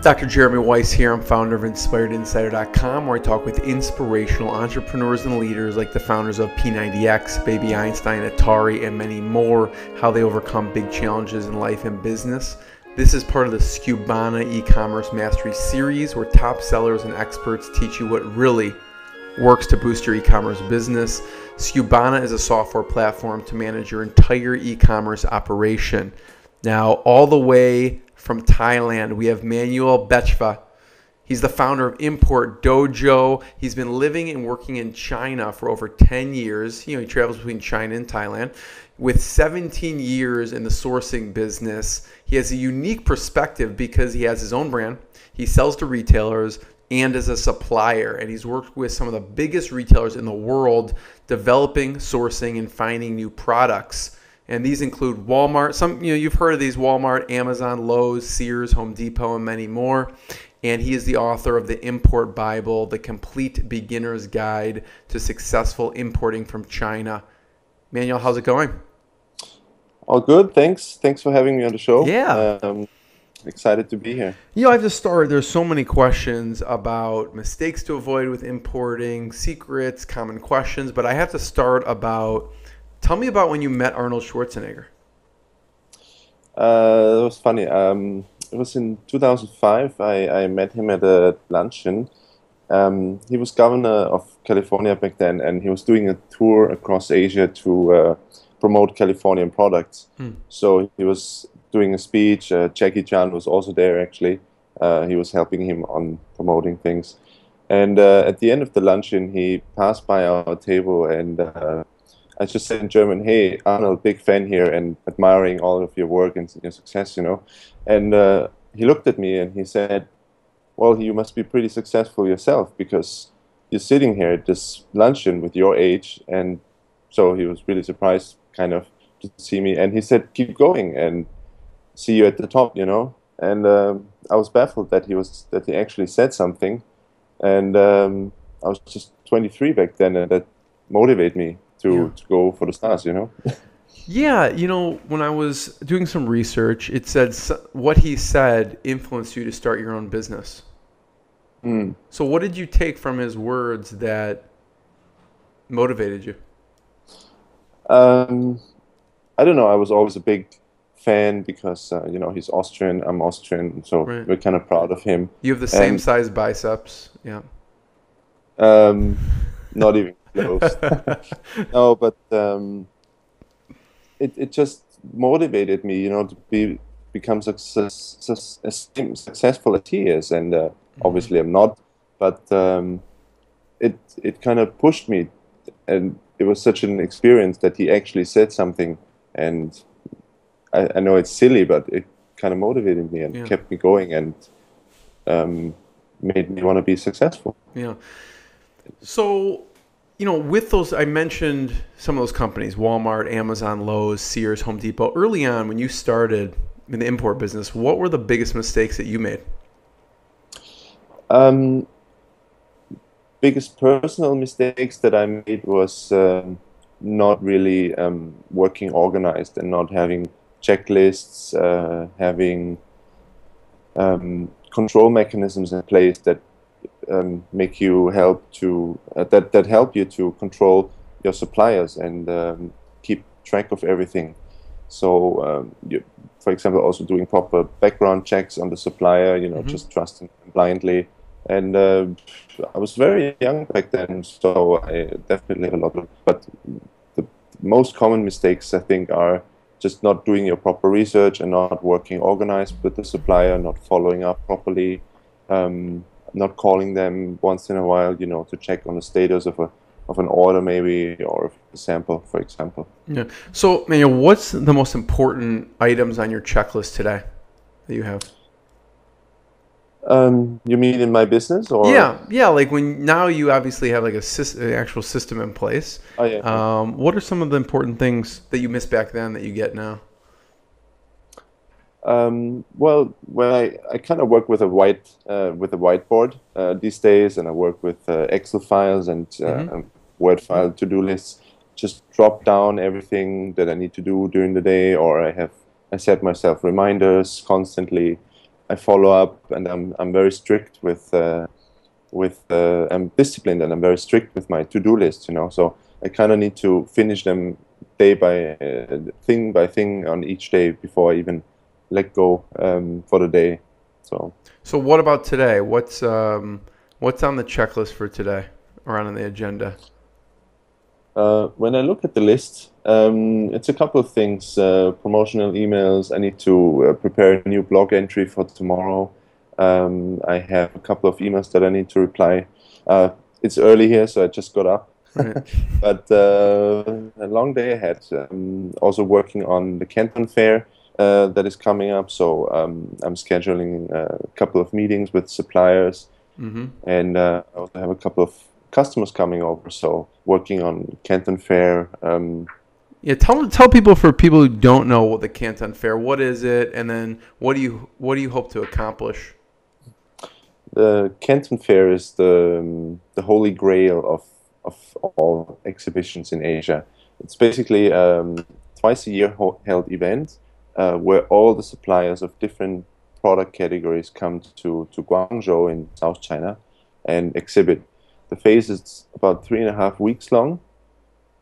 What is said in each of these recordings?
Dr. Jeremy Weisz here. I'm founder of InspiredInsider.com, where I talk with inspirational entrepreneurs and leaders like the founders of P90X, Baby Einstein, Atari, and many more, how they overcome big challenges in life and business. This is part of the Skubana e-commerce mastery series, where top sellers and experts teach you what really works to boost your e-commerce business. Skubana is a software platform to manage your entire e-commerce operation. Now, all the way from Thailand, we have Manuel Becvar. He's the founder of Import Dojo. He's been living and working in China for over 10 years. You know, he travels between China and Thailand. With 17 years in the sourcing business, he has a unique perspective because he has his own brand. He sells to retailers and as a supplier, and he's worked with some of the biggest retailers in the world developing, sourcing, and finding new products and these include Walmart. Some you know you've heard of these: Walmart, Amazon, Lowe's, Sears, Home Depot, and many more. And he is the author of the Import Bible, the complete beginner's guide to successful importing from China. Manuel, how's it going? All good. Thanks. Thanks for having me on the show. Yeah. Um, excited to be here. You know, I've just started. There's so many questions about mistakes to avoid with importing, secrets, common questions, but I have to start about Tell me about when you met Arnold Schwarzenegger. Uh, it was funny. Um, it was in 2005. I, I met him at a luncheon. Um, he was governor of California back then, and he was doing a tour across Asia to uh, promote Californian products. Hmm. So he was doing a speech. Uh, Jackie Chan was also there, actually. Uh, he was helping him on promoting things. And uh, at the end of the luncheon, he passed by our table and uh, I just said in German, "Hey, Arnold, big fan here and admiring all of your work and your success," you know. And uh, he looked at me and he said, "Well, you must be pretty successful yourself because you're sitting here at this luncheon with your age." And so he was really surprised, kind of, to see me. And he said, "Keep going and see you at the top," you know. And um, I was baffled that he was that he actually said something, and um, I was just 23 back then, and that motivated me to, yeah. to go for the stars, you know? yeah, you know, when I was doing some research, it said what he said influenced you to start your own business. Mm. So, what did you take from his words that motivated you? Um, I don't know. I was always a big fan because uh, you know he's Austrian. I'm Austrian, so right. we're kind of proud of him. You have the same and, size biceps, yeah. Um, not even close. no, but um, it it just motivated me, you know, to be become success, success, successful as he is, and uh, mm-hmm. obviously I'm not, but um, it it kind of pushed me, and it was such an experience that he actually said something, and I, I know it's silly, but it kind of motivated me and yeah. kept me going and um, made me want to be successful. Yeah. So you know, with those, I mentioned some of those companies Walmart, Amazon, Lowe's, Sears, Home Depot. Early on, when you started in the import business, what were the biggest mistakes that you made? Um, biggest personal mistakes that I made was um, not really um, working organized and not having checklists, uh, having um, control mechanisms in place that um, make you help to uh, that that help you to control your suppliers and um, keep track of everything. So, um, you, for example, also doing proper background checks on the supplier. You know, mm-hmm. just trusting blindly. And uh, I was very young back then, so I definitely have a lot of. But the most common mistakes, I think, are just not doing your proper research and not working organized with the supplier, not following up properly. Um, not calling them once in a while, you know, to check on the status of a of an order maybe or a sample, for example. Yeah. So, man, what's the most important items on your checklist today that you have? Um, you mean in my business or? Yeah, yeah. Like when now you obviously have like a system, an actual system in place. Oh yeah. Um, what are some of the important things that you missed back then that you get now? Um, well, when I, I kind of work with a white uh, with a whiteboard uh, these days, and I work with uh, Excel files and uh, mm-hmm. Word file to do lists. Just drop down everything that I need to do during the day, or I have I set myself reminders constantly. I follow up, and I'm I'm very strict with uh, with uh, I'm disciplined, and I'm very strict with my to do list. You know, so I kind of need to finish them day by uh, thing by thing on each day before I even let go um, for the day. So. So what about today? What's um, what's on the checklist for today, or on the agenda? Uh, when I look at the list, um, it's a couple of things. Uh, promotional emails. I need to uh, prepare a new blog entry for tomorrow. Um, I have a couple of emails that I need to reply. Uh, it's early here, so I just got up. Right. but uh, a long day ahead. Um, also working on the Canton Fair uh, that is coming up. So um, I'm scheduling a couple of meetings with suppliers, mm-hmm. and I also have a couple of customers coming over. So working on Canton Fair. Um, yeah, tell tell people for people who don't know what the Canton Fair, what is it, and then what do you what do you hope to accomplish? The Canton Fair is the um, the holy grail of of all exhibitions in Asia. It's basically um, twice a year held event uh, where all the suppliers of different product categories come to to Guangzhou in South China and exhibit the phase is about three and a half weeks long,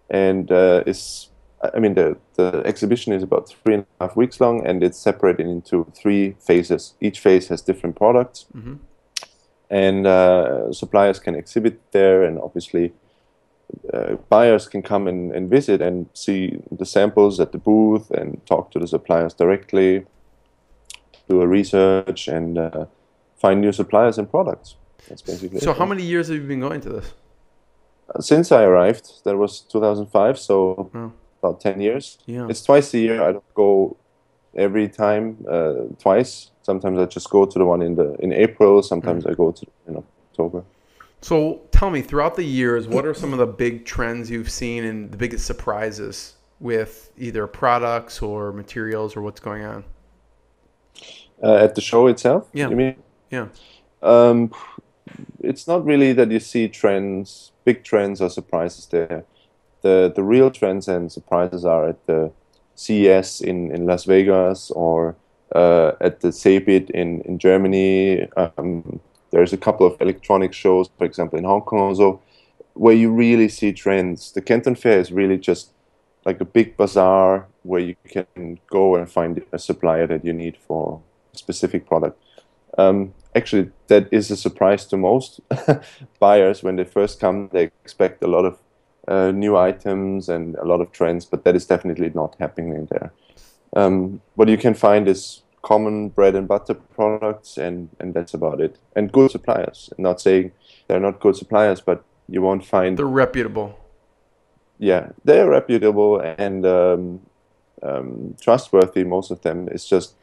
and uh, is I mean the the exhibition is about three and a half weeks long, and it's separated into three phases. Each phase has different products, mm-hmm. and uh, suppliers can exhibit there, and obviously. Uh, buyers can come and, and visit and see the samples at the booth and talk to the suppliers directly, do a research, and uh, find new suppliers and products. That's basically. So, it. how many years have you been going to this? Uh, since I arrived, that was 2005, so oh. about 10 years. Yeah. It's twice a year. I don't go every time, uh, twice. Sometimes I just go to the one in the in April. Sometimes mm. I go to in October. So, tell me, throughout the years, what are some of the big trends you've seen and the biggest surprises with either products or materials or what's going on? Uh, at the show itself? Yeah. You mean? Yeah. Um, it's not really that you see trends, big trends or surprises there. The the real trends and surprises are at the CES in, in Las Vegas or uh, at the CeBIT in, in Germany. Um, there's a couple of electronic shows, for example, in Hong Kong also, where you really see trends. The Canton Fair is really just like a big bazaar where you can go and find a supplier that you need for a specific product. Um, actually that is a surprise to most buyers when they first come. They expect a lot of uh, new items and a lot of trends, but that is definitely not happening there. Um, what you can find is common bread and butter products, and and that's about it. And good suppliers. I'm not saying they're not good suppliers, but you won't find they're reputable. Yeah, they're reputable and um, um, trustworthy. Most of them. It's just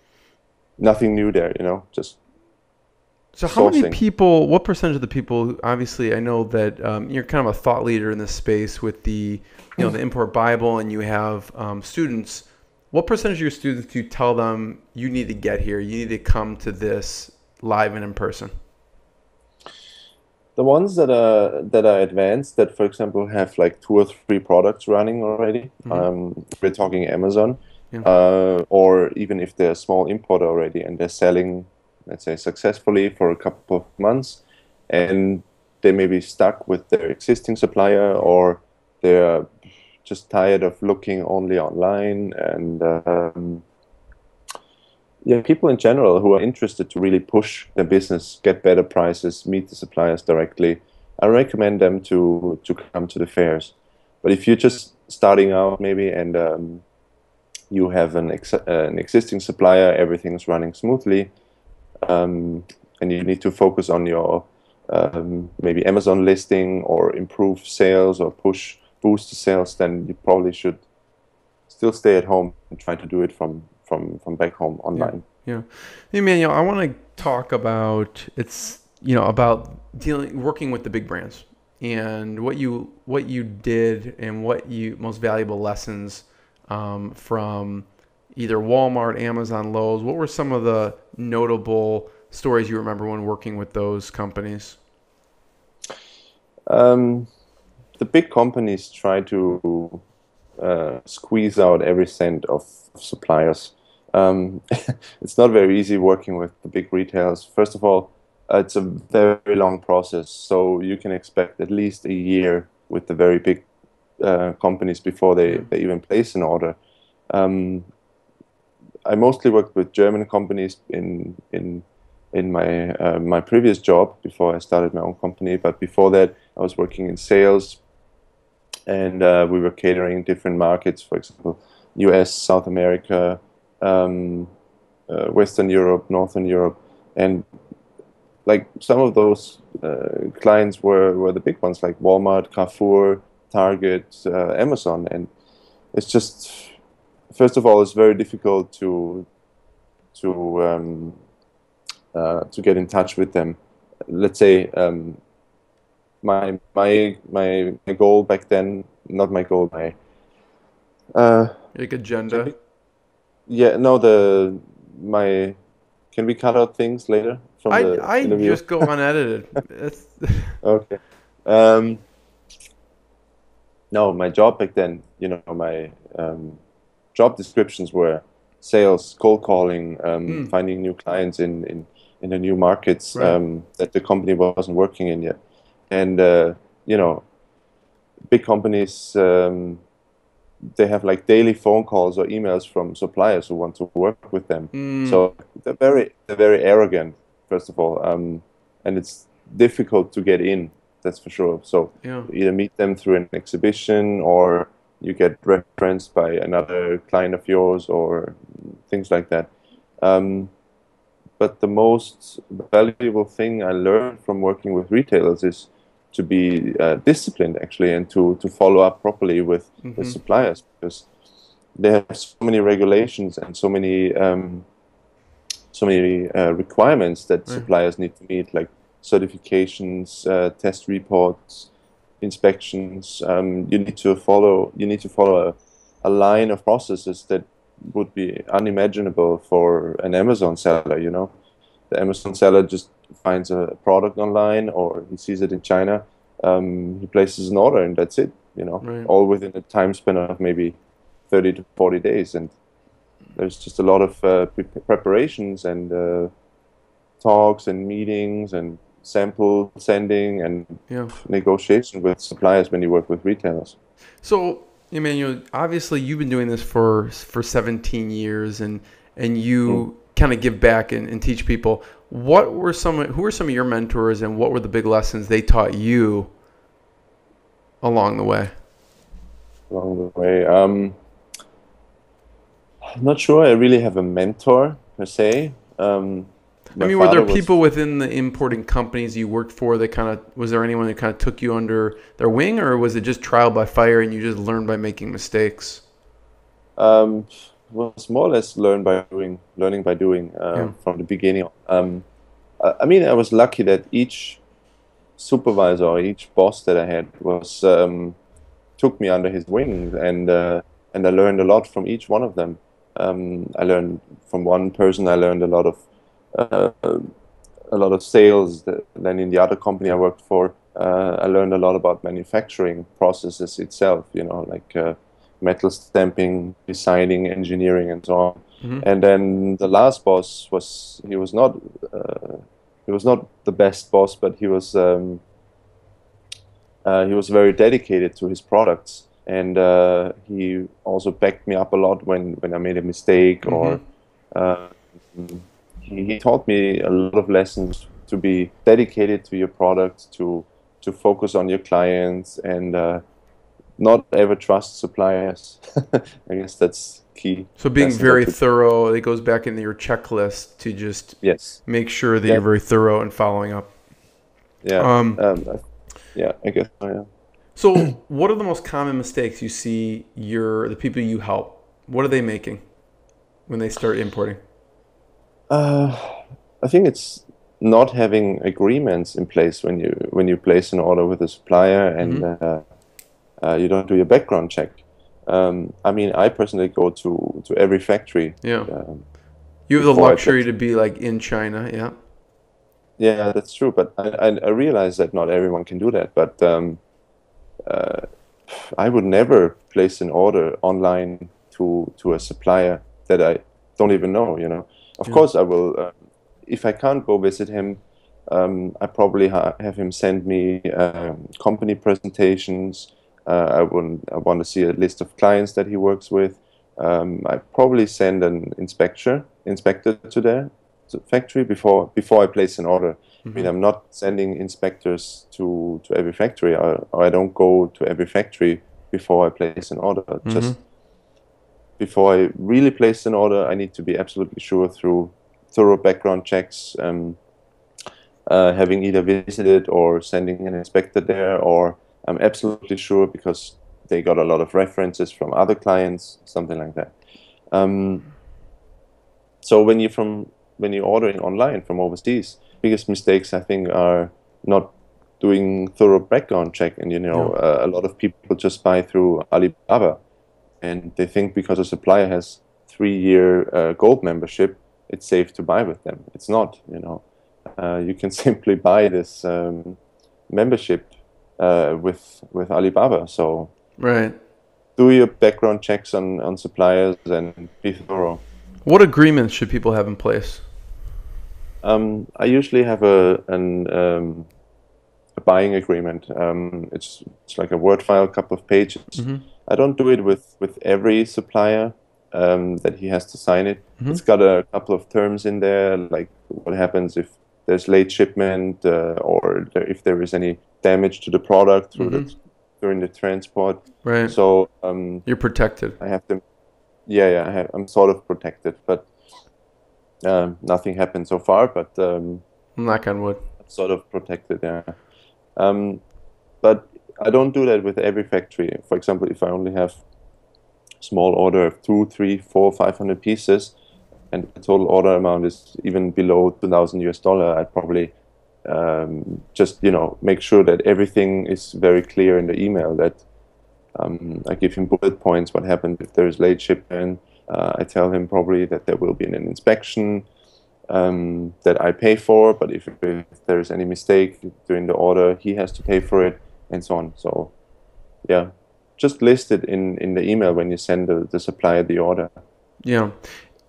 nothing new there. You know, just so how sourcing. many people? What percentage of the people? Obviously, I know that um, you're kind of a thought leader in this space with the, you know, the import Bible, and you have um, students. What percentage of your students do you tell them you need to get here? You need to come to this live and in person. The ones that are that are advanced, that for example have like two or three products running already. Mm-hmm. Um, we're talking Amazon, yeah. uh, or even if they're a small importer already and they're selling let's say, successfully for a couple of months, and they may be stuck with their existing supplier or they're just tired of looking only online and um, yeah, people in general who are interested to really push their business, get better prices, meet the suppliers directly, I recommend them to to come to the fairs. But if you're just starting out maybe and um, you have an, ex- an existing supplier, everything's running smoothly, um, and you need to focus on your um, maybe Amazon listing or improve sales or push boost the sales, then you probably should still stay at home and try to do it from from from back home online. Yeah, yeah. Emmanuel, I want to talk about it's you know about dealing working with the big brands and what you what you did and what you most valuable lessons um, from either Walmart, Amazon, Lowe's. What were some of the notable stories you remember when working with those companies? Um, the big companies try to uh, squeeze out every cent of suppliers. Um, it's not very easy working with the big retailers. First of all, uh, it's a very long process, so you can expect at least a year with the very big uh, companies before they, they even place an order. Um, I mostly worked with German companies in in in my uh, my previous job before I started my own company. But before that, I was working in sales, and uh, we were catering different markets. For example, U.S., South America, um, uh, Western Europe, Northern Europe, and like some of those uh, clients were were the big ones like Walmart, Carrefour, Target, uh, Amazon, and it's just first of all, it's very difficult to to um, uh, to get in touch with them. Let's say um, my my my my goal back then, not my goal, my uh, like agenda. Yeah, no, the my can we cut out things later from I, the I interview? just go unedited. okay. Um, no, my job back then, you know, my um, job descriptions were sales, cold calling, um, mm. finding new clients in, in, in the new markets right. um, that the company wasn't working in yet. And, uh, you know, big companies, um, they have like daily phone calls or emails from suppliers who want to work with them. Mm. So they're very, they're very arrogant, first of all. Um, and it's difficult to get in, that's for sure. So yeah. either meet them through an exhibition or you get referenced by another client of yours or things like that. Um, but the most valuable thing I learned from working with retailers is to be uh, disciplined actually and to, to follow up properly with, mm-hmm. with suppliers because they have so many regulations and so many um, so many uh, requirements that right. suppliers need to meet like certifications, uh, test reports, inspections. Um, you need to follow. You need to follow a, a, line of processes that would be unimaginable for an Amazon seller. You know, the Amazon seller just finds a product online or he sees it in China. Um, he places an order and that's it. You know, right. all within a time span of maybe thirty to forty days, and there's just a lot of uh, pre- preparations and uh, talks and meetings and sample sending and yeah. negotiation with suppliers when you work with retailers. So, Emmanuel, obviously you've been doing this for for 17 years, and and you mm. kind of give back and, and teach people. What were some? Who were some of your mentors, and what were the big lessons they taught you along the way? Along the way, um, I'm not sure. I really have a mentor per se. Um, I mean, were there people within the importing companies you worked for that kind of was there anyone that kind of took you under their wing, or was it just trial by fire and you just learned by making mistakes? Um, was more or less learn by doing, learning by doing uh, yeah. from the beginning. Um, I mean, I was lucky that each supervisor or each boss that I had was um, took me under his wing, and uh, and I learned a lot from each one of them. Um, I learned from one person. I learned a lot of uh, a lot of sales. Then in the other company I worked for, uh, I learned a lot about manufacturing processes itself. You know, like uh, metal stamping, designing, engineering, and so on. Mm-hmm. And then the last boss was he was not uh, he was not the best boss, but he was um, uh, he was very dedicated to his products, and uh, he also backed me up a lot when when I made a mistake mm-hmm. or he, he taught me a lot of lessons to be dedicated to your product, to to focus on your clients, and uh, not ever trust suppliers. I guess that's key. So being very thorough, it goes back into your checklist to just yes make sure that yeah. you're very thorough and following up. Yeah. Um, um, yeah, I guess I am. So, what are the most common mistakes you see your the people you help? What are they making when they start importing? Uh, I think it's not having agreements in place when you when you place an order with a supplier and mm-hmm. uh, uh, you don't do your background check. Um, I mean, I personally go to to every factory. Yeah. Um, you have the luxury to be like in China, yeah. Yeah, that's true. But I, I, I realize that not everyone can do that. But um, uh, I would never place an order online to to a supplier that I don't even know. You know, of Yeah. course I will. Uh, if I can't go visit him, um, I probably ha- have him send me um, company presentations. Uh, I want I want to see a list of clients that he works with. Um, I probably send an inspector inspector to their to factory before before I place an order. I mean, I'm not sending inspectors to, to every factory, or, or I don't go to every factory before I place an order. Just before I really place an order, I need to be absolutely sure through thorough background checks, um, uh, having either visited or sending an inspector there, or I'm absolutely sure because they got a lot of references from other clients, something like that. Um, so when you from when you're ordering online from overseas, biggest mistakes I think are not doing thorough background check, and you know uh, a lot of people just buy through Alibaba, and they think because a supplier has three year uh, gold membership, it's safe to buy with them. It's not. You know, uh, you can simply buy this um, membership uh, with with Alibaba. So Right. do your background checks on on suppliers and be thorough. What agreements should people have in place? Um, I usually have a an um, a buying agreement. Um, it's it's like a word file, couple of pages. I don't do it with with every supplier um, that he has to sign it. It's got a couple of terms in there, like what happens if there's late shipment uh, or there, if there is any damage to the product through the during the transport. Right. So um, You're protected. I have to. Yeah, yeah, I have, I'm sort of protected, but um, nothing happened so far. But um, Knock on wood. sort of protected yeah um, but i don't do that with every factory for example if i only have small order of two three four five hundred pieces and the total order amount is even below 2000 us dollar i'd probably um, just you know make sure that everything is very clear in the email that um, i give him bullet points what happened if there is late shipment uh, i tell him probably that there will be an inspection um, that I pay for, but if, if there is any mistake during the order, he has to pay for it, and so on. So, yeah, just list it in, in the email when you send the, the supplier the order. Yeah.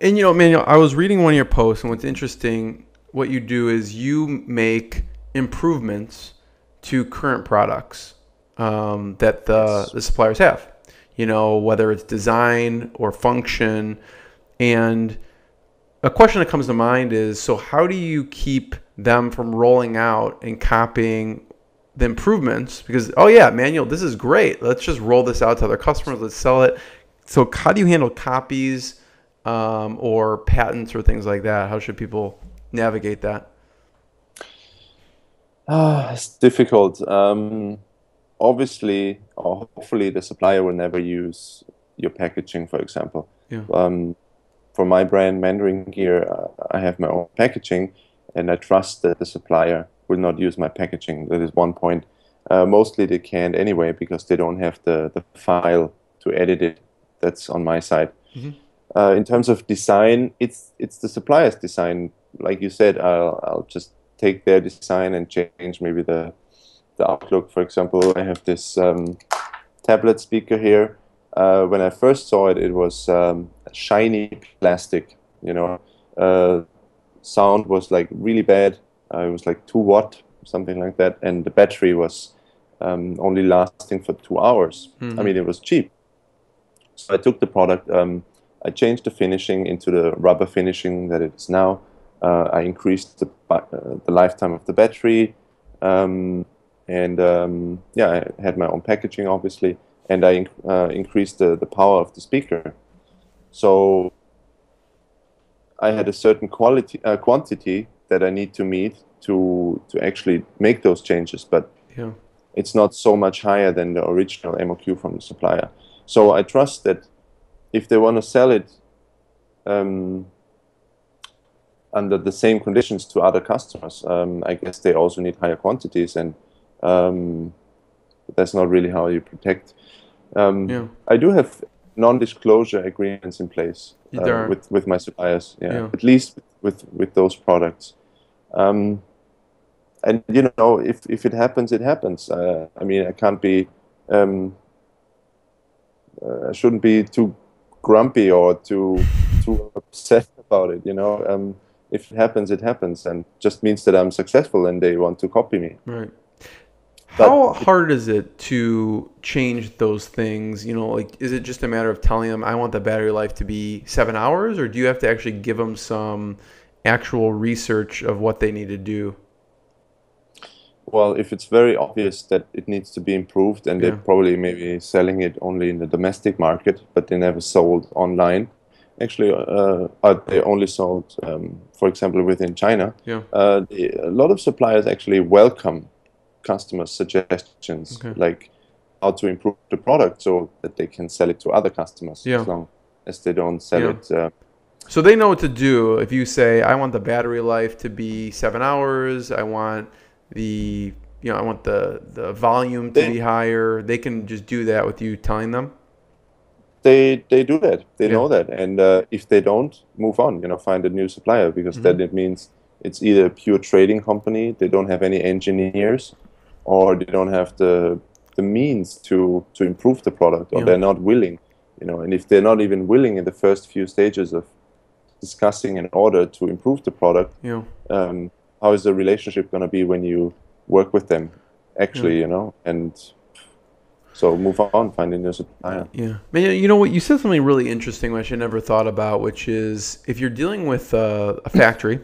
And you know, Manuel, I was reading one of your posts, and what's interesting, what you do is you make improvements to current products um, that the, the suppliers have. You know, whether it's design or function. And a question that comes to mind is so, how do you keep them from rolling out and copying the improvements? Because, oh, yeah, Manuel, this is great. Let's just roll this out to other customers. Let's sell it. So, how do you handle copies um, or patents or things like that? How should people navigate that? Ah, it's difficult. Um, obviously, or hopefully, the supplier will never use your packaging, for example. Yeah. Um, for my brand Mandarin Gear, uh, I have my own packaging, and I trust that the supplier will not use my packaging. That is one point. Uh, mostly they can't anyway because they don't have the, the file to edit it. That's on my side. Uh, in terms of design, it's it's the supplier's design. Like you said, I'll I'll just take their design and change maybe the the outlook. For example, I have this um, tablet speaker here. Uh, when I first saw it, it was um, shiny plastic. You know, uh, sound was like really bad. Uh, it was like two watt, something like that, and the battery was um, only lasting for two hours. I mean, it was cheap. So I took the product. Um, I changed the finishing into the rubber finishing that it is now. Uh, I increased the, uh, the lifetime of the battery, um, and um, yeah, I had my own packaging, obviously, and I inc- uh, increased the, the power of the speaker. So I had a certain quality uh, quantity that I need to meet to to actually make those changes, but Yeah. it's not so much higher than the original MOQ from the supplier. So I trust that if they want to sell it um, under the same conditions to other customers, um, I guess they also need higher quantities, and um, that's not really how you protect. Um, Yeah. I do have non-disclosure agreements in place uh, with with my suppliers. Yeah, Yeah. at least with with those products. Um, and you know, if if it happens, it happens. Uh, I mean, I can't be. Um, uh, I shouldn't be too grumpy or too too upset about it. You know, um, if it happens, it happens, and just means that I'm successful and they want to copy me. Right. How hard is it to change those things? You know, like, is it just a matter of telling them, I want the battery life to be seven hours, or do you have to actually give them some actual research of what they need to do? Well, if it's very obvious that it needs to be improved, and Yeah. they're probably maybe selling it only in the domestic market, but they never sold online. Actually, uh, uh, they only sold, um, for example, within China. Yeah. Uh, the, a lot of suppliers actually welcome customer suggestions, Okay. like how to improve the product so that they can sell it to other customers, Yeah. as long as they don't sell Yeah. it. Uh, So they know what to do. If you say, I want the battery life to be seven hours, I want the you know, I want the the volume to They- be higher. They can just do that with you telling them. they they do that. They Yeah. know that, and uh, if they don't, move on. You know, find a new supplier because Mm-hmm. then it means it's either a pure trading company. They don't have any engineers, or they don't have the the means to to improve the product, or Yeah. they're not willing. You know, and if they're not even willing in the first few stages of discussing an order to improve the product, You know. um, how is the relationship going to be when you work with them? Actually, you know, and so move on, find a new supplier. Yeah. Man, you know what? You said something really interesting, which I never thought about, which is if you're dealing with uh, a factory,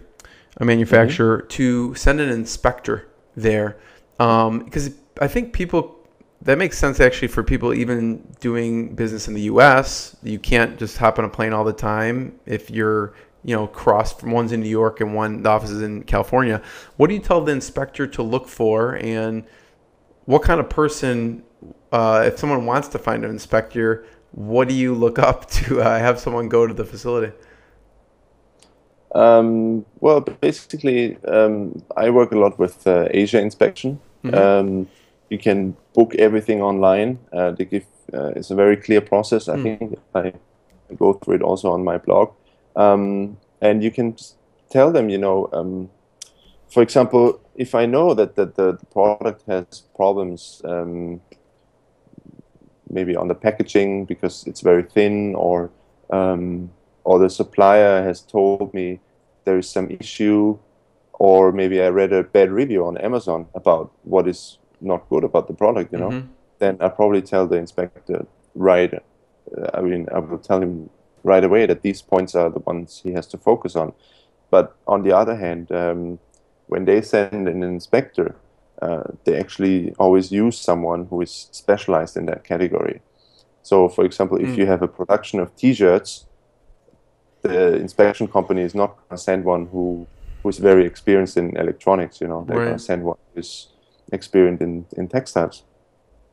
a manufacturer, to send an inspector there, because I think people that makes sense actually for people even doing business in the U.S. You can't just hop on a plane all the time if you're you know cross from one's in New York and one the office is in California. What do you tell the inspector to look for, and what kind of person uh, if someone wants to find an inspector, what do you look up to uh, have someone go to the facility? Um, well, basically, um, I work a lot with uh, Asia inspection. Um, you can book everything online. Uh, they give uh, it's a very clear process. I think I go through it also on my blog, um, and you can tell them, you know, um, for example, if I know that, that the, the product has problems, um, maybe on the packaging because it's very thin, or um, or the supplier has told me there is some issue, or maybe I read a bad review on Amazon about what is not good about the product, you know, Mhm. then I probably tell the inspector right. uh, I mean, I will tell him right away that these points are the ones he has to focus on. But on the other hand, um, when they send an inspector, uh, they actually always use someone who is specialized in that category. So, for example, if Mm. you have a production of T-shirts, the inspection company is not going to send one who who is very experienced in electronics. You know, they're going to send one who's experienced in, in textiles.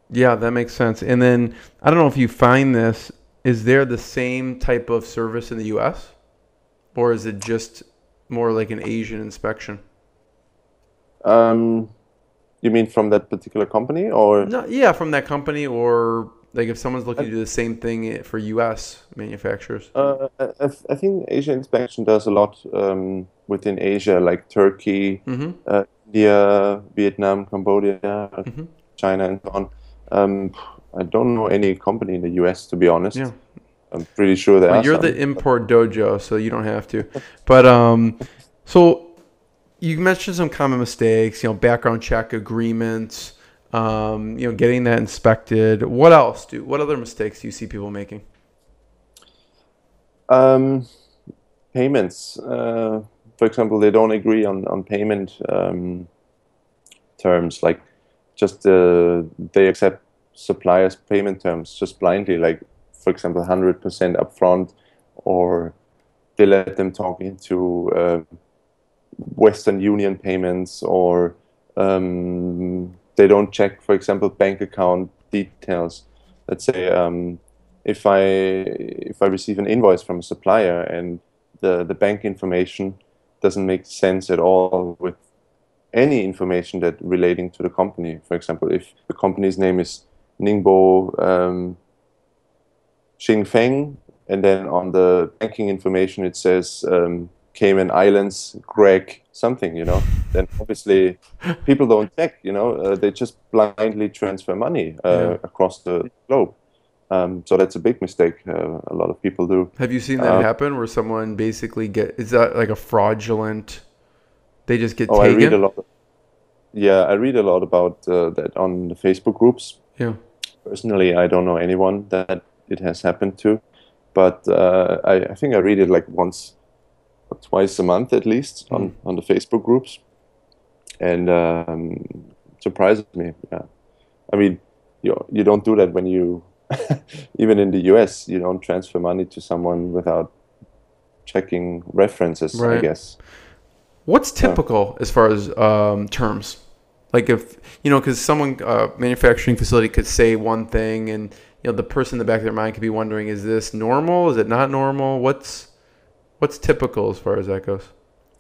Yeah, that makes sense. And then I don't know if you find this. Is there the same type of service in the U.S. or is it just more like an Asian inspection? Um, you mean from that particular company, or No, yeah, from that company, or like if someone's looking to do the same thing for U.S. manufacturers. Uh, I, I- I think Asia Inspection does a lot um, within Asia, like Turkey, Mm-hmm. uh, India, Vietnam, Cambodia, Mhm. China, and so on. Um, I don't know any company in the US, to be honest. Yeah. I'm pretty sure that Well, you're some. the import dojo, so you don't have to. But um, so you mentioned some common mistakes. You know, background check agreements. Um, you know, getting that inspected. What else do? What other mistakes do you see people making? Um, payments. Uh, for example, they don't agree on on payment um, terms. Like, just uh, they accept suppliers' payment terms just blindly. Like, for example, hundred percent upfront, or they let them talk into uh, Western Union payments, or um, they don't check, for example, bank account details. Let's say um, if I if I receive an invoice from a supplier and the, the bank information doesn't make sense at all with any information that relating to the company. For example, if the company's name is Ningbo um, Xingfeng, and then on the banking information it says um, Cayman Islands, Greg, something, you know, then obviously people don't check, you know, uh, they just blindly transfer money uh, Yeah. across the globe. Um, so that's a big mistake uh, a lot of people do. Have you seen that Uh, happen where someone basically get is that like a fraudulent? They just get Oh, I read a taken. lot. yeah, I read a lot about uh, that on the Facebook groups. Yeah. Personally, I don't know anyone that it has happened to, but uh, I, I think I read it like once or twice a month at least on, on the Facebook groups, and um, surprises me. Yeah, I mean, you you don't do that when you even in the US you don't transfer money to someone without checking references. I guess. What's typical as far as um, terms? Like if you know, because someone uh, manufacturing facility could say one thing, and you know the person in the back of their mind could be wondering, is this normal? Is it not normal? What's what's typical as far as that goes?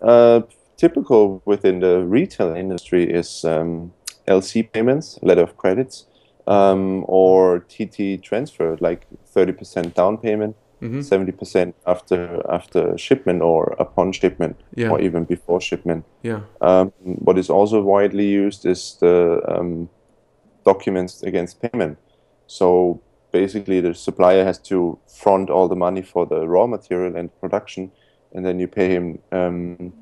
Uh, typical within the retail industry is um, LC payments, letter of credits, um, or TT transfer, like 30% down payment, Mhm. 70% after after shipment or upon shipment, Yeah. or even before shipment. Yeah. Um, what is also widely used is the um, documents against payment. So basically, the supplier has to front all the money for the raw material and production, and then you pay him um,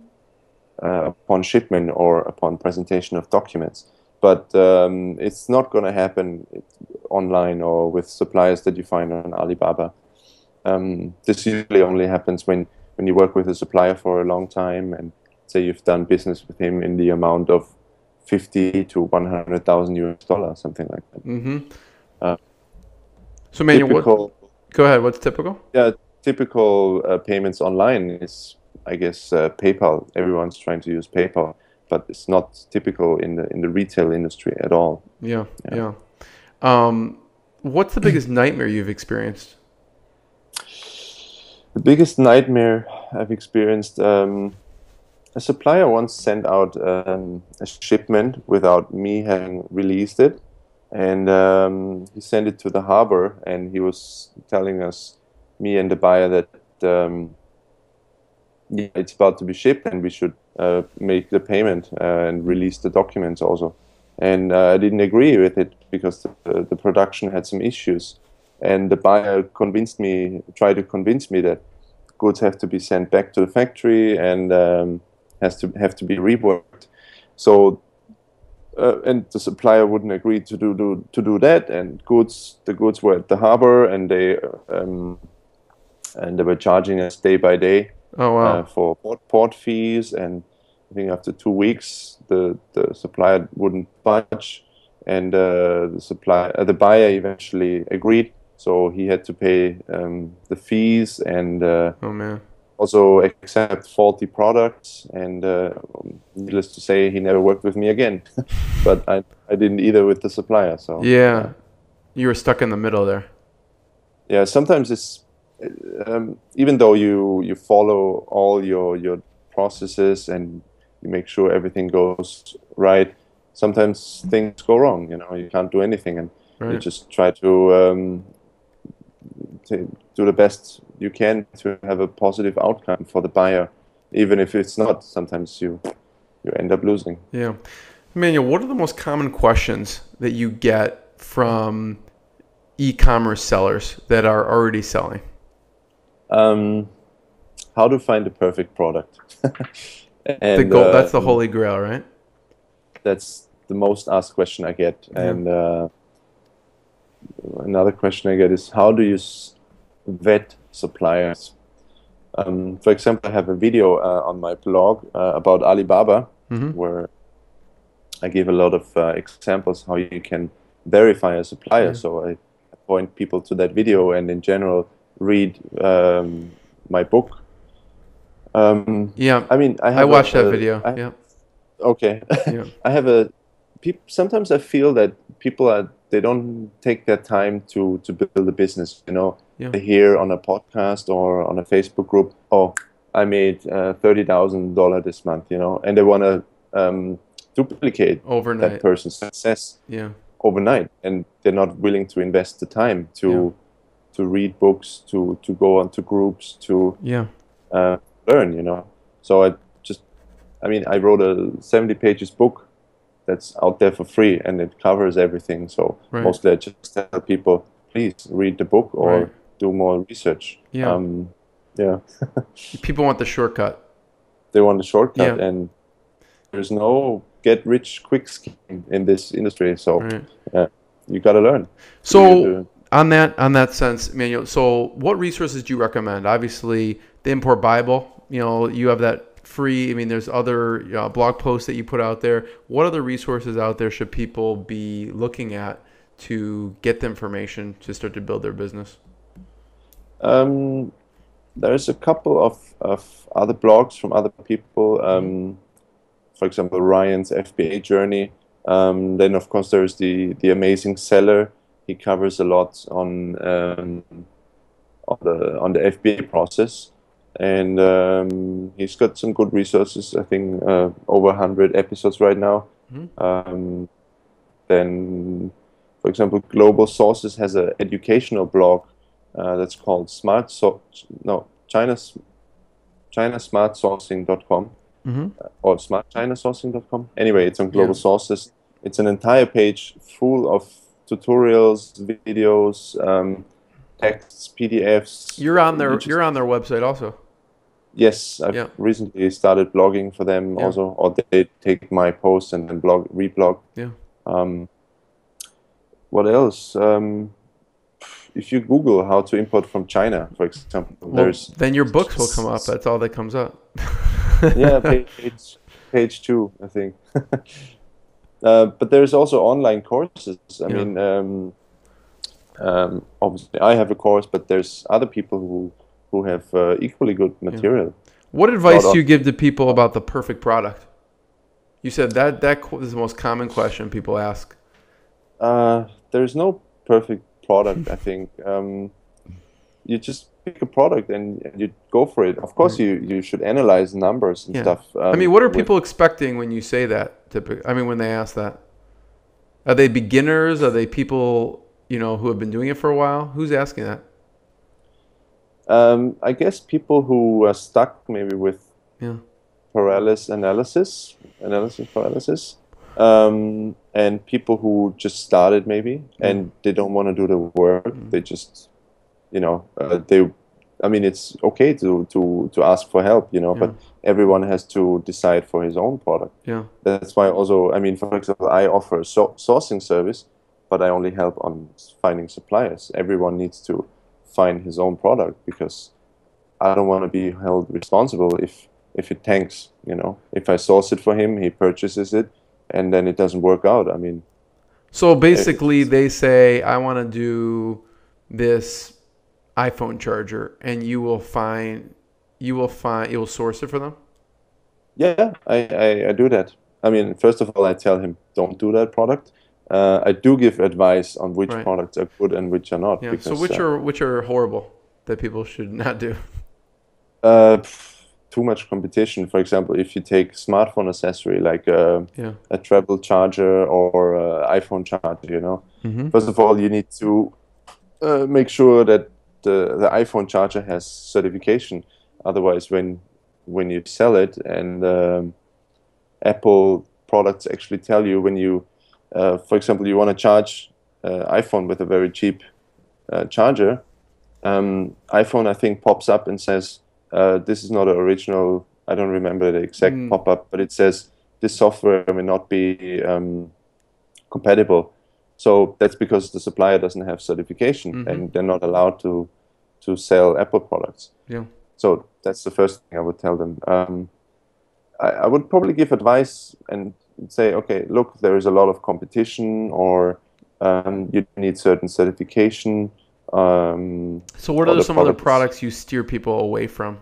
uh, upon shipment or upon presentation of documents. But um, it's not going to happen online or with suppliers that you find on Alibaba. Um, this usually only happens when, when you work with a supplier for a long time and say you've done business with him in the amount of 50 to 100,000 US dollars, something like that. Mm-hmm. Uh, so, Manuel, what, go ahead. What's typical? yeah, typical uh, payments online is, I guess, uh, PayPal. Everyone's trying to use PayPal, but it's not typical in the in the retail industry at all. Yeah. Yeah. Um, what's the biggest nightmare you've experienced? The biggest nightmare I've experienced. Um, a supplier once sent out um, a shipment without me having released it, and um, he sent it to the harbor, and he was telling us, me and the buyer, that um, yeah, it's about to be shipped, and we should uh, make the payment uh, and release the documents also. And uh, I didn't agree with it because the, the production had some issues and the buyer convinced me, tried to convince me that goods have to be sent back to the factory and um, has to have to be reworked. So, uh, and the supplier wouldn't agree to do, do to do that. And goods, the goods were at the harbor, and they um, and they were charging us day by day Oh wow. uh, for port, port fees. And I think after two weeks, the the supplier wouldn't budge, and uh, the supply uh, the buyer eventually agreed. So he had to pay um, the fees and uh, oh man. also accept faulty products. And uh, needless to say, he never worked with me again. but I, I didn't either with the supplier. So Yeah. You were stuck in the middle there. yeah sometimes it's um, even though you you follow all your your processes and you make sure everything goes right sometimes things go wrong you know you can't do anything and you just try to um, to do the best you can to have a positive outcome for the buyer even if it's not sometimes you you end up losing Yeah. Manuel, what are the most common questions that you get from e-commerce sellers that are already selling? um, how to find the perfect product and The goal, that's the uh, holy grail, right? that's the most asked question I get. And uh, another question I get is how do you vet suppliers? Um, for example, I have a video uh, on my blog uh, about Alibaba Mhm. where I give a lot of uh, examples how you can verify a supplier. Yeah. So I point people to that video and in general read um, my book. Um, Yeah. I mean, I, have I a- watched that a- video. I- yeah. Okay. Yeah. I have a. Peop, sometimes I feel that people are they don't take their time to to build a business. You know, Yeah. they hear on a podcast or on a Facebook group, oh, I made uh, thirty thousand dollar this month. You know, and they want to um, duplicate overnight. that person's success Yeah. overnight, and they're not willing to invest the time to Yeah. to read books, to to go onto groups, to Yeah. uh, learn, you know. So I just, I mean, I wrote a 70 pages book that's out there for free and it covers everything. So Right. mostly I just tell people please read the book or Right. Do more research. Yeah. Um, yeah. People want the shortcut. they want a shortcut, Yeah. and there's no get rich quick scheme in this industry. So Right. you got to learn. So on that on that sense, Manuel. So what resources do you recommend? Obviously, the Import Bible. You know, you have that free. I mean, there's other uh, blog posts that you put out there. What other resources out there should people be looking at to get the information to start to build their business? Um, there's a couple of, of other blogs from other people. Um, for example, Ryan's FBA journey. Um, then, of course, there's the the amazing seller. He covers a lot on um, on the on the FBA process, and um, he's got some good resources. I think uh, over 100 episodes right now. Mhm. Um, then, for example, Global Sources has an educational blog uh, that's called Smart so no China's ChinaSmartSourcing.com Mm-hmm. or SmartChinaSourcing.com. Anyway, it's on Global Yeah. Sources. It's an entire page full of tutorials, videos, um, texts, PDFs. You're on their you're on their website also. Yes, I've Yeah. recently started blogging for them Yeah. also, or they take my posts and then blog reblog. Yeah. Um, what else? Um, if you Google how to import from China, for example, Well, there's then your books will come up. That's all that comes up. yeah page page two, I think. uh, but there's also online courses. I Yeah. mean, um, um, obviously I have a course, but there's other people who who have uh, equally good material. What advice do you give to people about the perfect product? You said that that qu- the most common question people ask. Uh, there's no perfect product. I think um, you just pick a product and, and you go for it. Of course, you you should analyze numbers and Yeah. stuff. I um, mean, what are people expecting when you say that? Typically, I mean, when they ask that, are they beginners? Are they people you know who have been doing it for a while? Who's asking that? Um, I guess people who are stuck maybe with Yeah. paralysis analysis, analysis paralysis, um, and people who just started maybe and they don't want to do the work. Mm. They just, you know, uh, they. I mean, it's okay to to to ask for help, you know, Yeah. but everyone has to decide for his own product. Yeah. That's why also, I mean, for example, I offer a so- sourcing service, but I only help on finding suppliers. Everyone needs to find his own product because I don't want to be held responsible if if it tanks. You know, if I source it for him, he purchases it, and then it doesn't work out. I mean, So basically, they say, "I want to do this iPhone charger," and you will find, you will find, you will source it for them. yeah, I, I, I do that. I mean, first of all, I tell him don't do that product. Uh, I do give advice on which Right. products are good and which are not. Yeah. because, so which uh, are which are horrible that people should not do? uh, too much competition. For example, if you take smartphone accessory like a, Yeah. a travel charger or a iPhone charger, you know, Mm-hmm. first of all, you need to uh, make sure that the, the iPhone charger has certification. Otherwise, when when you sell it and um, Apple products actually tell you when you, uh, for example, you want to charge uh, iPhone with a very cheap uh, charger, um, iPhone I think pops up and says uh, this is not an original. I don't remember the exact Mm. pop up, but it says this software may not be um, compatible. So that's because the supplier doesn't have certification Mhm. and they're not allowed to to sell Apple products. Yeah. So that's the first thing I would tell them. Um, I, I would probably give advice and say, okay, look, there is a lot of competition, or um, you need certain certification. Um, So what are some other products. products you steer people away from?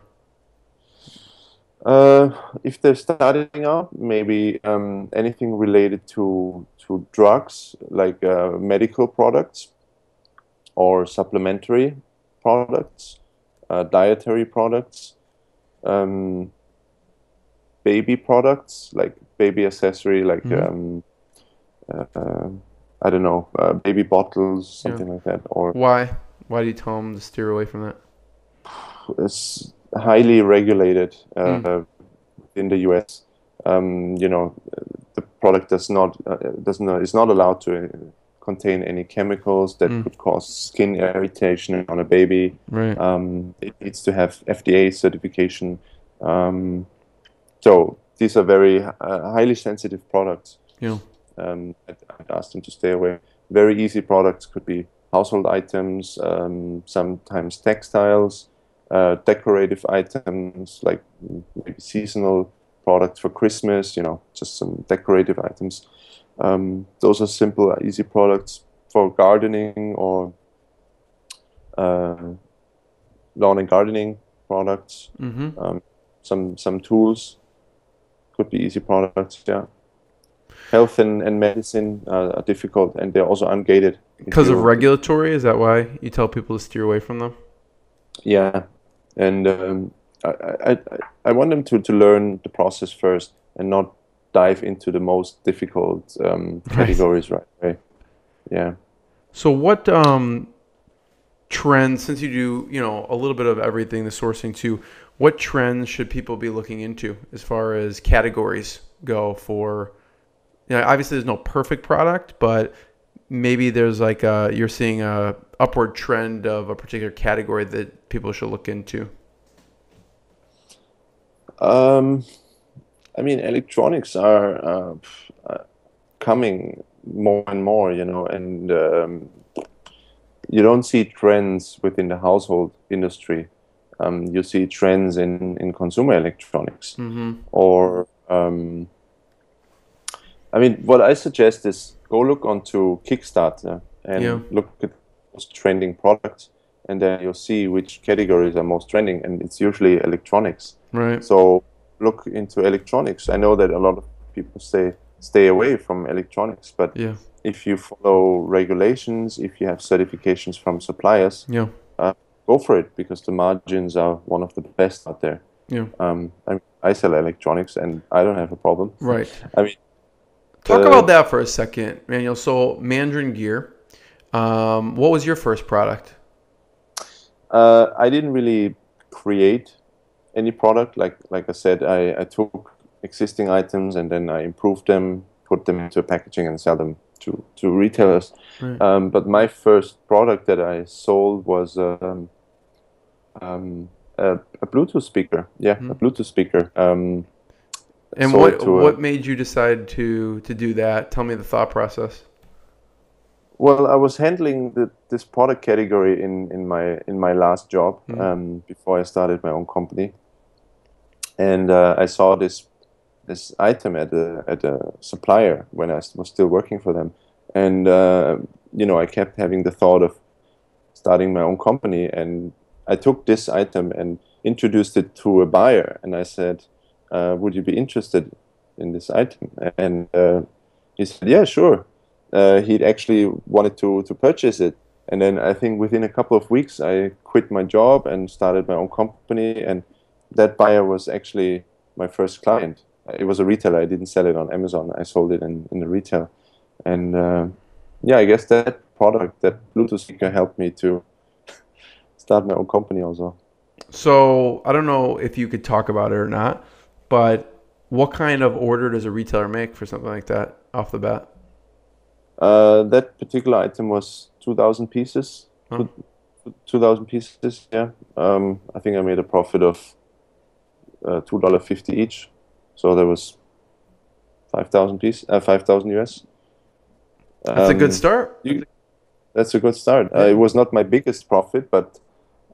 Uh, if they're starting out, maybe um, anything related to to drugs, like uh, medical products or supplementary products, uh, dietary products, um, baby products like baby accessory, like Mhm. um, uh, uh, I don't know, uh, baby bottles, something like that, or Why? Why do you tell them to steer away from that? it's highly regulated uh, Mm. in the U.S. Um, you know, the product does not uh, does not is not allowed to contain any chemicals that could cause skin irritation on a baby. Right. Um, it needs to have FDA certification. Um, so these are very uh, highly sensitive products. yeah. Um, I'd, I'd ask them to stay away. Very easy products could be household items, um, sometimes textiles, uh, decorative items like maybe seasonal products for Christmas. You know, just some decorative items. Um, those are simple, easy products for gardening or uh, lawn and gardening products. Mm-hmm. Um, some some tools could be easy products. Yeah. Health and, and medicine uh, are difficult, and they're also ungated. Because of regulatory, is that why you tell people to steer away from them? Yeah, and um, I, I, I- want them to, to learn the process first and not dive into the most difficult um, categories right away. Yeah. So what um trends since you do, you know, a little bit of everything the sourcing too, what trends should people be looking into as far as categories go for you know, obviously there's no perfect product, but maybe there's like a, you're seeing a upward trend of a particular category that people should look into. Um, I mean, electronics are uh, uh, coming more and more, you know, and um, you don't see trends within the household industry. Um, you see trends in, in consumer electronics. Mm-hmm. or um, I mean, what I suggest is go look onto Kickstarter and Yeah. look at most trending products, and then you'll see which categories are most trending, and it's usually electronics. Right. So look into electronics. I know that a lot of people say stay away from electronics, but Yeah. if you follow regulations, if you have certifications from suppliers, Yeah. go for it because the margins are one of the best out there. Yeah. Um, I, I sell electronics and I don't have a problem. Right. I mean, Talk about that for a second, Manuel. So Mandarin Gear, um, what was your first product? uh, I didn't really create any product. Like like I said, I, I took existing items and then I improved them, put them into packaging, and sell them to to retailers. Right. Um, but my first product that I sold was um, um, a, a Bluetooth speaker. Yeah, a Bluetooth speaker. And sold what a- what made you decide to to do that? Tell me the thought process. Well, I was handling the, this product category in, in my in my last job um, before I started my own company, and uh, I saw this this item at a at a supplier when I was still working for them, and uh, you know I kept having the thought of starting my own company, and I took this item and introduced it to a buyer, and I said, uh, "Would you be interested in this item?" And uh, he said, "Yeah, sure." uh, he'd actually wanted to to purchase it. And then I think within a couple of weeks, I quit my job and started my own company. And that buyer was actually my first client. It was a retailer. I didn't sell it on Amazon. I sold it in, in the retail. And uh, yeah, I guess that product, that Bluetooth speaker, helped me to start my own company also. So I don't know if you could talk about it or not, but what kind of order does a retailer make for something like that off the bat? Uh, that particular item was 2,000 pieces. Huh. 2,000 pieces, yeah. Um, I think I made a profit of uh, $2.50 each. So there was 5,000 piece, uh, 5,000 US. That's a good Um, start. you- That's a good start. Uh, it was not my biggest profit, but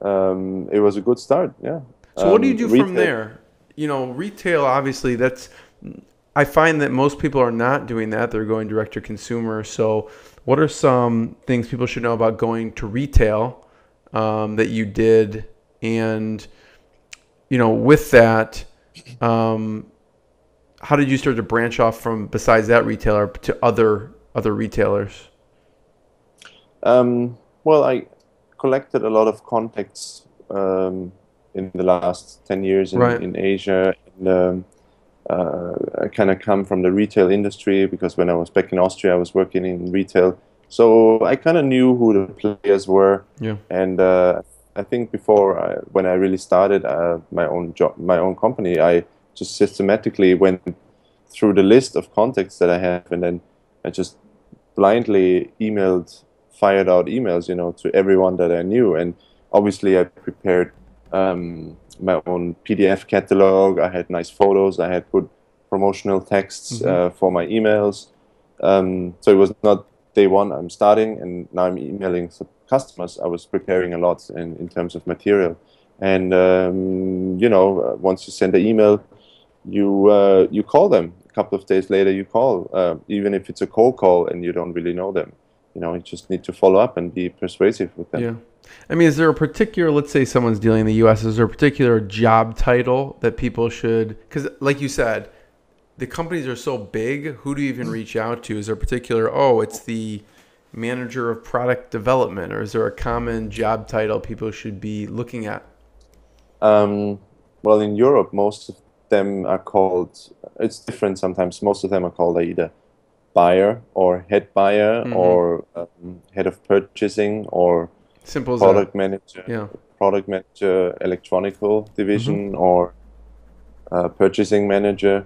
um, it was a good start, yeah. So what do you Um, do from there? You know, retail obviously that's I find that most people are not doing that. They're going direct to consumer. So what are some things people should know about going to retail um, that you did and you know, with that um, how did you start to branch off from besides that retailer to other other retailers? Um, well, I collected a lot of contacts um, in the last 10 years in, Right. in Asia. And, um, uh, I kind of come from the retail industry because when I was back in Austria, I was working in retail. So I kind of knew who the players were. Yeah. And uh, I think before, I, when I really started uh, my own job, my own company, I just systematically went through the list of contacts that I have, and then I just blindly emailed, fired out emails, you know, to everyone that I knew. And obviously, I prepared um, my own PDF catalog. I had nice photos. I had good promotional texts Mhm. uh, for my emails. Um, so it was not day one. I'm starting, and now I'm emailing some customers. I was preparing a lot in, in terms of material. And um, you know, uh, once you send the email, you uh, you call them. A couple of days later, you call, uh, even if it's a cold call and you don't really know them. You know, you just need to follow up and be persuasive with them. Yeah. I mean, is there a particular, let's say someone's dealing in the US, is there a particular job title that people should, because like you said, the companies are so big, who do you even reach out to? Is there a particular, oh, it's the manager of product development, or is there a common job title people should be looking at? Um, well, in Europe, most of them are called. It's different sometimes. Most of them are called either buyer or head buyer Mhm. or um, head of purchasing or Simple product manager, that. Yeah. product manager, electronical division, or uh, purchasing manager.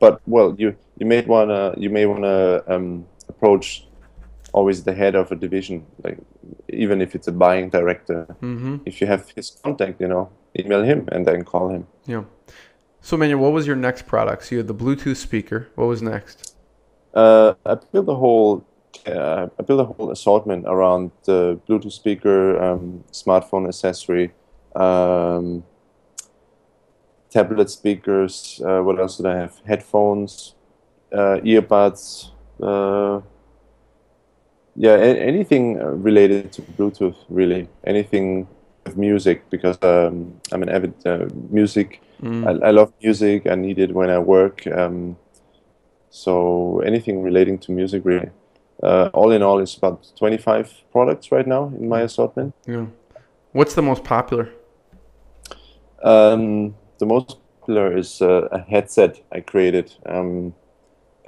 But well, you you may wanna you may wanna um, approach always the head of a division, like even if it's a buying director. Mm-hmm. If you have his contact, you know, email him and then call him. Yeah. So, Manuel, what was your next product? So you had the Bluetooth speaker. What was next? Uh, I built a whole uh, I built a whole assortment around the Bluetooth speaker, um, smartphone accessory, um, tablet speakers. Uh, what else did I have? Headphones, uh, earbuds. Uh, yeah, a- anything uh, related to Bluetooth, really. Anything with music, because um, I'm an avid uh, music. Mm. I, I love music. I need it when I work. Um, so anything relating to music, really. Uh, all in all, it's about 25 products right now in my assortment. Yeah. What's the most popular? Um, the most popular is uh, a headset I created. Um,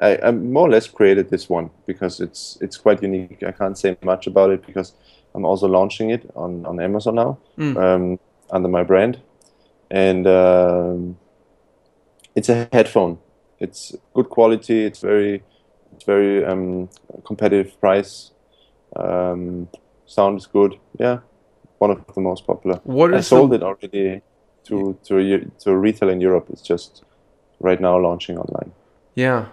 I, I more or less created this one because it's it's quite unique. I can't say much about it because I'm also launching it on, on Amazon now Mm. um, under my brand, and um, it's a headphone. It's good quality. It's very it's very um, competitive price. Um, sound is good. Yeah, one of the most popular. What I sold the, it already to to a, to a retail in Europe. It's just right now launching online. Yeah.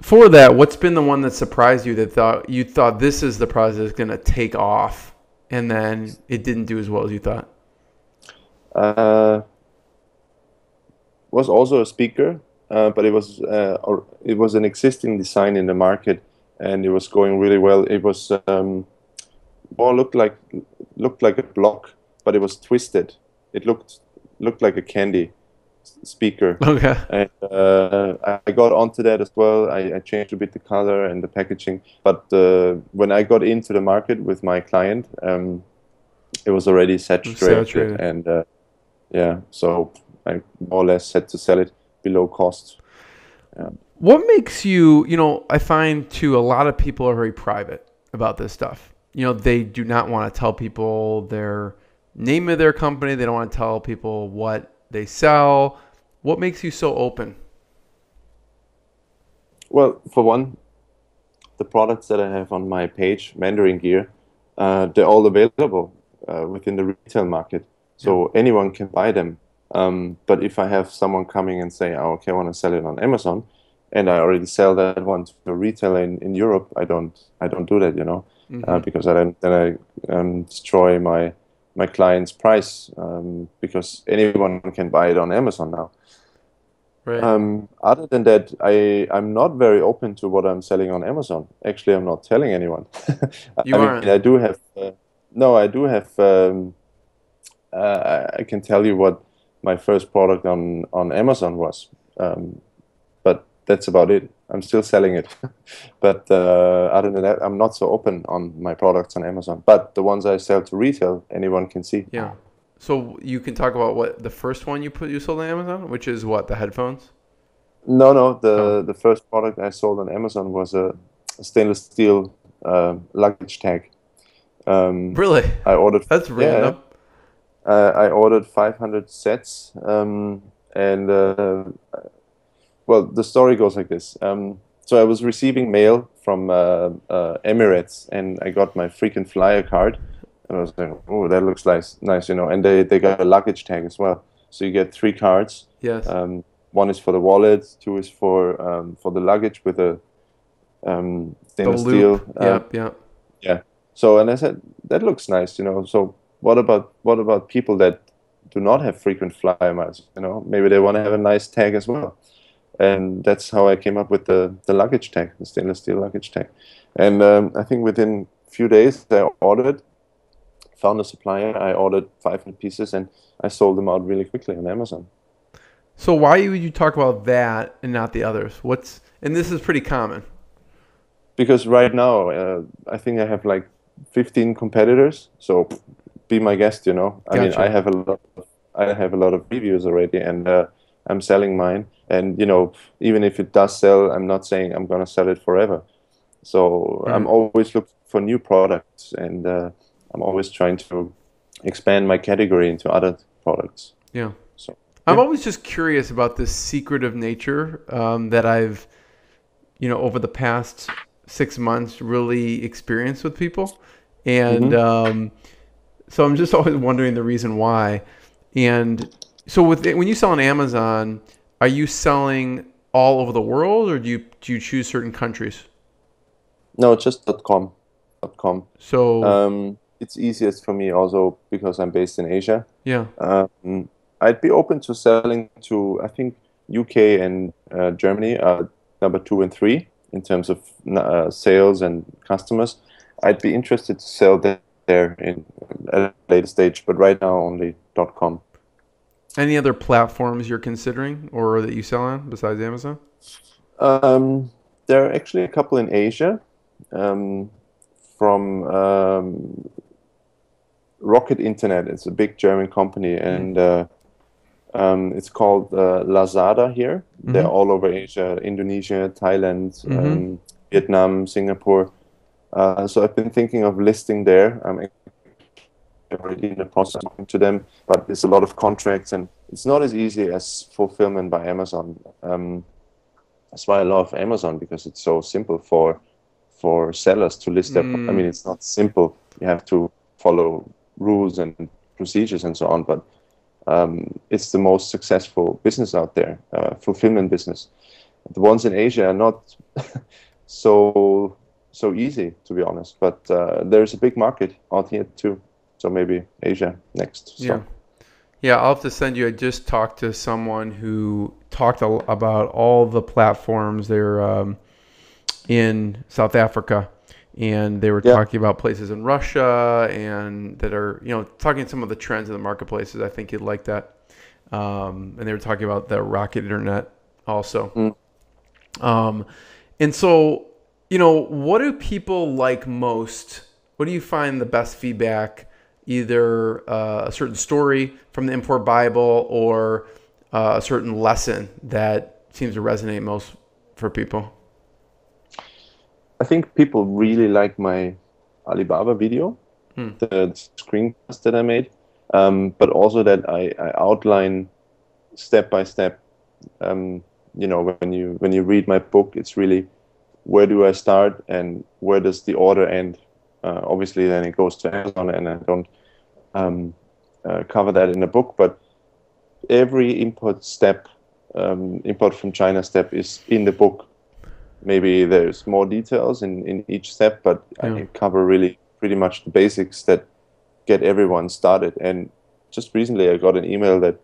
For that, what's been the one that surprised you that thought you thought this is the product that's going to take off, and then it didn't do as well as you thought? Uh, was also a speaker, uh, but it was uh, or it was an existing design in the market, and it was going really well. It was um, more looked like looked like a block, but it was twisted. It looked looked like a candy speaker. Okay. and uh, I- got onto that as well. I, I changed a bit the color and the packaging, but uh, when I got into the market with my client, um, it was already saturated, saturated. and uh, yeah, so I more or less had to sell it below cost. What makes you, you know, I find too, a lot of people are very private about this stuff. You know, they do not want to tell people their name of their company. They don't want to tell people what they sell. What makes you so open? Well, for one, the products that I have on my page, Mandarin Gear, uh, they're all available uh, within the retail market, so anyone can buy them. Um, but if I have someone coming and say, oh, "Okay, I want to sell it on Amazon," and I already sell that one to a retailer in, in Europe, I don't I don't do that, you know, uh, because I then then I um, destroy my my client's price um, because anyone can buy it on Amazon now. Right. Um, other than that, I I'm not very open to what I'm selling on Amazon. Actually, I'm not telling anyone. You I aren't? I do have. Uh, no, I do have. Um, uh, I can tell you what my first product on on Amazon was, um, but that's about it. I'm still selling it, but uh, other than that, I'm not so open on my products on Amazon. But the ones I sell to retail, anyone can see. yeah. So you can talk about what the first one you put you sold on Amazon, which is what the headphones. No, no. The Oh. the first product I sold on Amazon was a, stainless steel uh, luggage tag. Um, Really? I ordered. That's yeah, random. Uh, I ordered 500 sets, um, and uh, well, the story goes like this. Um, so I was receiving mail from uh, uh, Emirates, and I got my frequent flyer card. And I was like, "Oh, that looks nice, nice, you know." And they, they got a luggage tag as well. So you get three cards. Yes. Um, one is for the wallet, two is for um, for the luggage with a um, stainless steel. uh, Yep. Yep. yeah. So and I said that looks nice, you know. So what about what about people that do not have frequent flyer miles? You know, maybe they want to have a nice tag as well. And that's how I came up with the the luggage tag, the stainless steel luggage tag. And um, I think within a few days I ordered, found a supplier. I ordered 500 pieces, and I sold them out really quickly on Amazon. So why would you talk about that and not the others? What's and this is pretty common. because right now uh, I think I have like 15 competitors. So be my guest, you know. I mean, I have a lot. Of, I have a lot of reviews already, and uh, I'm selling mine. And you know, even if it does sell, I'm not saying I'm gonna sell it forever. So I'm Mhm. always looking for new products, and uh, I'm always trying to expand my category into other products. Yeah. So I'm Yeah. always just curious about this secret of nature um, that I've, you know, over the past six months really experienced with people, and um, so I'm just always wondering the reason why. And so, with when you sell on Amazon, are you selling all over the world, or do you do you choose certain countries? no, just .com. .com. So Um, it's easiest for me also because I'm based in Asia. yeah, Um, I'd be open to selling to, I think, UK and uh, Germany are number two and three in terms of uh, sales and customers. I'd be interested to sell there in at a later stage, but right now only .com. any other platforms you're considering or that you sell on besides Amazon? Um, there are actually a couple in Asia um, from um, Rocket Internet. It's a big German company, and uh, um, it's called uh, Lazada here. They're Mhm. all over Asia Indonesia, Thailand, Mhm. um, Vietnam, Singapore. Uh, so I've been thinking of listing there. I'm already in the process to them, but it's a lot of contracts, and it's not as easy as fulfillment by Amazon. Um, that's why I love Amazon because it's so simple for for sellers to list their. I Mm. mean, it's not simple. You have to follow rules and procedures and so on, but um, it's the most successful business out there, uh, fulfillment business. The ones in Asia are not so so easy, to be honest. But uh, there's a big market out here too. So maybe Asia next. So. Yeah. Yeah, I'll have to send you. I just talked to someone who talked a- about all the platforms. They're um, in South Africa, and they were Yeah. talking about places in Russia and that are, you know, talking some of the trends in the marketplaces. I think you'd like that. Um, and they were talking about the rocket internet also. Mm. Um, and so, you know, what do people like most? What do you find the best feedback? Either uh, a certain story from the Import Bible or uh, a certain lesson that seems to resonate most for people. I think people really like my Alibaba video, Hmm. the screencast that I made, um, but also that I, I outline step by step. Um, you know, when you when you read my book, it's really where do I start and where does the order end. Uh, obviously, then it goes to Amazon, and I don't um, uh, cover that in a book, but every import step, um, import from China step, is in the book maybe there's more details in, in each step, but Yeah. I cover really pretty much the basics that get everyone started. And just recently, I got an email that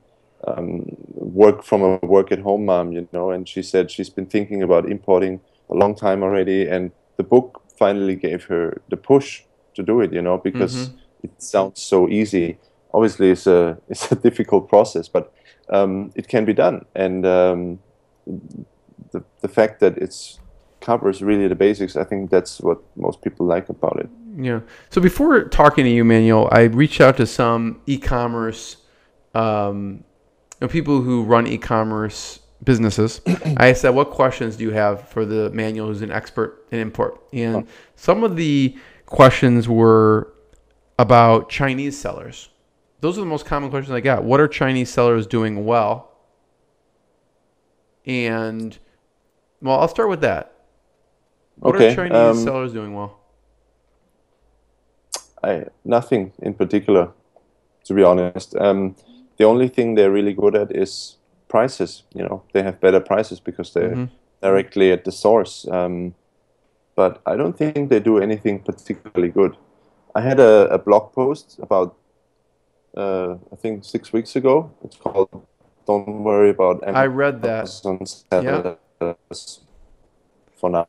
um, work from a work at home mom, you know, and she said she's been thinking about importing a long time already, and the book finally gave her the push to do it, you know, because Mhm. It sounds so easy. Obviously, it's a it's a difficult process, but um, it can be done, and um, the the fact that it's covers really the basics. I think that's what most people like about it. Yeah. So before talking to you, Manuel, I reached out to some e-commerce, um, you know, people who run e-commerce businesses. I said, "What questions do you have for the Manuel, who's an expert in import?" And some of the questions were about Chinese sellers. Those are the most common questions I got. What are Chinese sellers doing well? And well, I'll start with that. What Okay, are Chinese um, sellers doing well? I nothing in particular, to be honest. Um, the only thing they're really good at is prices. You know, they have better prices because they're Mhm. directly at the source. Um, but I don't think they do anything particularly good. I had a, a blog post about, uh, I think six weeks ago. It's called "Don't Worry About I read that. Amazon Sellers" for now.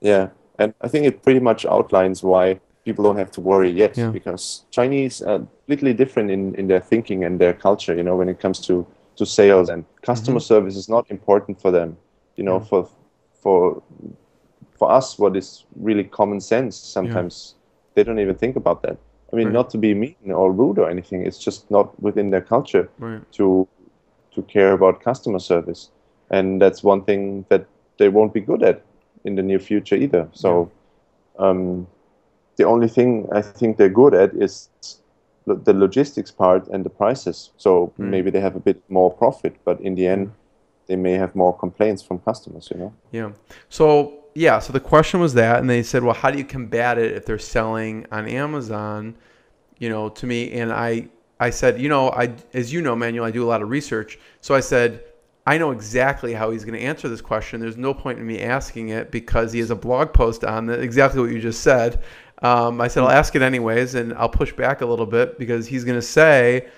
Yeah, and I think it pretty much outlines why people don't have to worry yet Yeah. because Chinese are completely different in, in their thinking and their culture, you know, when it comes to, to sales and customer service is not important for them. You know, Yeah. for for for us what is really common sense sometimes they don't even think about that. I mean Right. not to be mean or rude or anything, it's just not within their culture Right. to to care about customer service, and that's one thing that they won't be good at in the near future either. So, um, the only thing I think they're good at is lo- the logistics part and the prices. So Right. maybe they have a bit more profit, but in the end, they may have more complaints from customers. You know. Yeah. So yeah, so the question was that, and they said, well, how do you combat it if they're selling on Amazon? You know, to me, and I, I said, you know, I, as you know, Manuel, I do a lot of research. So I said, I know exactly how he's going to answer this question. There's no point in me asking it because he has a blog post on that, exactly what you just said. Um, I said, I'll ask it anyways, and I'll push back a little bit because he's going to say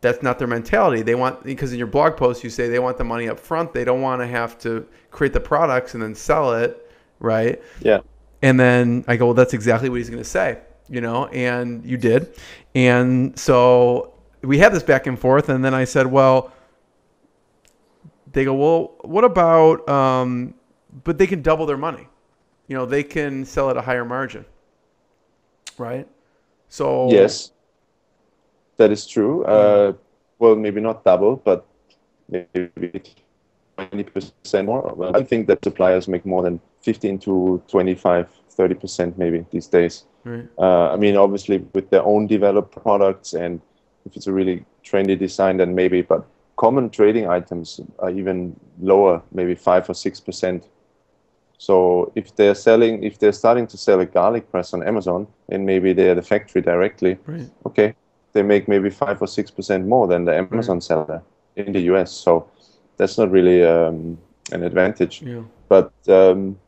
that's not their mentality. They want because in your blog post you say they want the money up front. They don't want to have to create the products and then sell it, right? Yeah. And then I go, well, that's exactly what he's going to say, you know, and you did. And so we had this back and forth. And then I said, well, they go, well, what about, um, but they can double their money. You know, they can sell at a higher margin, right? So, Yes, that is true. Uh, well, maybe not double, but maybe twenty percent more. Well, I think that suppliers make more than fifteen to 25, 30 percent maybe these days. Right. Uh, I mean, obviously with their own developed products, and if it's a really trendy design, then maybe. But common trading items are even lower, maybe five or six percent. So if they're selling, if they're starting to sell a garlic press on Amazon, and maybe they're the factory directly, Right. okay, they make maybe five or six percent more than the Amazon seller in the US. So that's not really um, an advantage. Yeah. But um,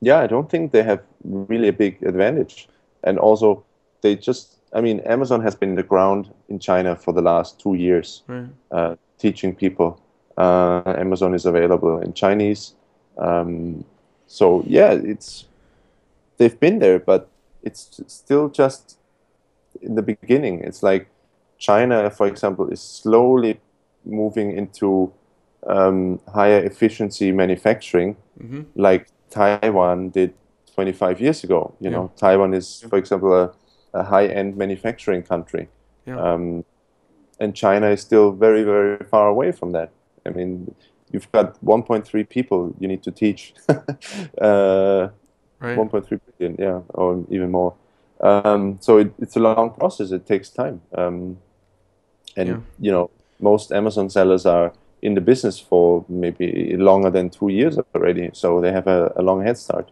yeah, I don't think they have really a big advantage. And also, they just, I mean, Amazon has been in the ground in China for the last two years, Right. uh, teaching people. Uh, Amazon is available in Chinese. Um, so yeah, it's they've been there, but it's still just in the beginning. It's like China, for example, is slowly moving into um, higher efficiency manufacturing, Mm-hmm. like Taiwan did 25 years ago. You Yeah. know, Taiwan is, for example, a, a high-end manufacturing country, Yeah. um, and China is still very, very far away from that. I mean, you've got 1.3 people you need to teach. uh, Right. 1.3 billion, yeah, or even more. Um, so it, it's a long process. It takes time, um, and Yeah. you know most Amazon sellers are in the business for maybe longer than two years already, so they have a, a long head start.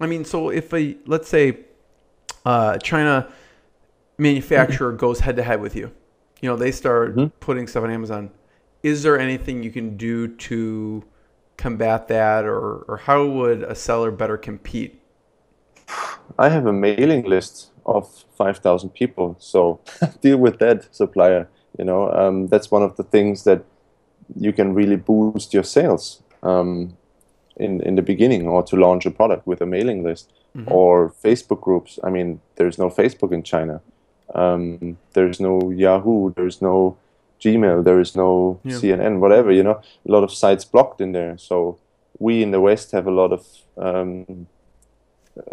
I mean, so if a let's say uh, China manufacturer goes head to head with you, you know, they start Mhm. putting stuff on Amazon. Is there anything you can do to combat that, or or how would a seller better compete? I have a mailing list of 5,000 people, so deal with that supplier. You know, um, that's one of the things that you can really boost your sales um, in in the beginning, or to launch a product with a mailing list Mhm. or Facebook groups. I mean, there's no Facebook in China. Um, there's no Yahoo. There's no Gmail. There is no Yeah. CNN. Whatever you know, a lot of sites blocked in there. So we in the West have a lot of um,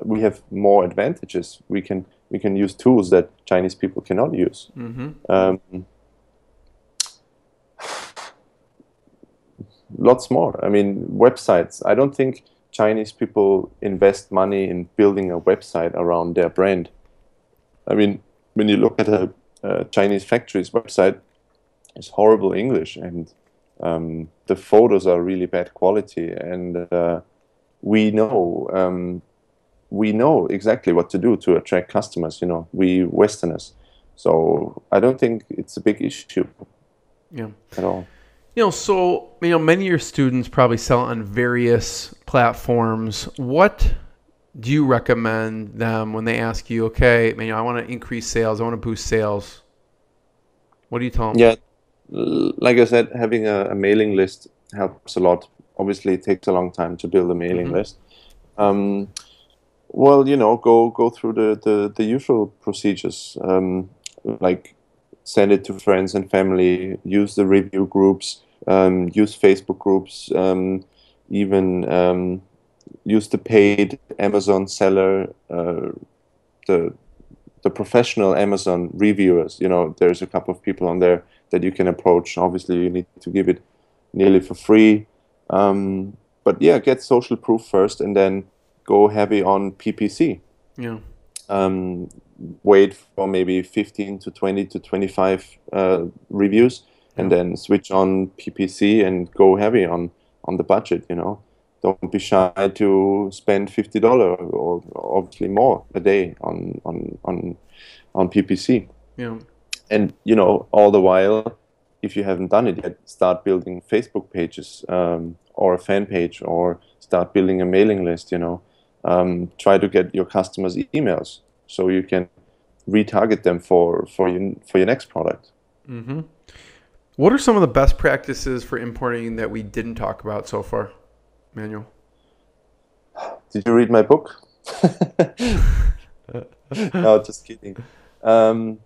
we have more advantages. We can we can use tools that Chinese people cannot use. Mm-hmm. Um, lots more. I mean, websites. I don't think Chinese people invest money in building a website around their brand. I mean, when you look at a, a Chinese factory's website, it's horrible English and um, the photos are really bad quality, and uh, we know um, we know exactly what to do to attract customers. You know, we Westerners, so I don't think it's a big issue. Yeah. At all. You know, so you know, many of your students probably sell on various platforms. What do you recommend them when they ask you, okay, you know, I want to increase sales, I want to boost sales? What do you tell them? Yeah, like I said, having a, a mailing list helps a lot. Obviously, it takes a long time to build a mailing Mhm. list. Um, well, you know, go go through the the, the usual procedures, um, like send it to friends and family. Use the review groups. Um, use Facebook groups. Um, even um, use the paid Amazon seller. Uh, the the professional Amazon reviewers. You know, there's a couple of people on there that you can approach. Obviously, you need to give it nearly for free. Um, but yeah, get social proof first, and then go heavy on PPC. Yeah. Wait for maybe 15 to 20 to 25 uh, reviews, and Yeah. then switch on PPC and go heavy on on the budget. You know, don't be shy to spend fifty dollar or obviously more a day on on on on PPC Yeah. and you know all the while if you haven't done it yet start building facebook pages um, or a fan page or start building a mailing list you know um, try to get your customers emails so you can retarget them for for your for your next product. Mm-hmm. What are some of the best practices for importing that we didn't talk about so far, Manuel? did you read my book? No just kidding. Um,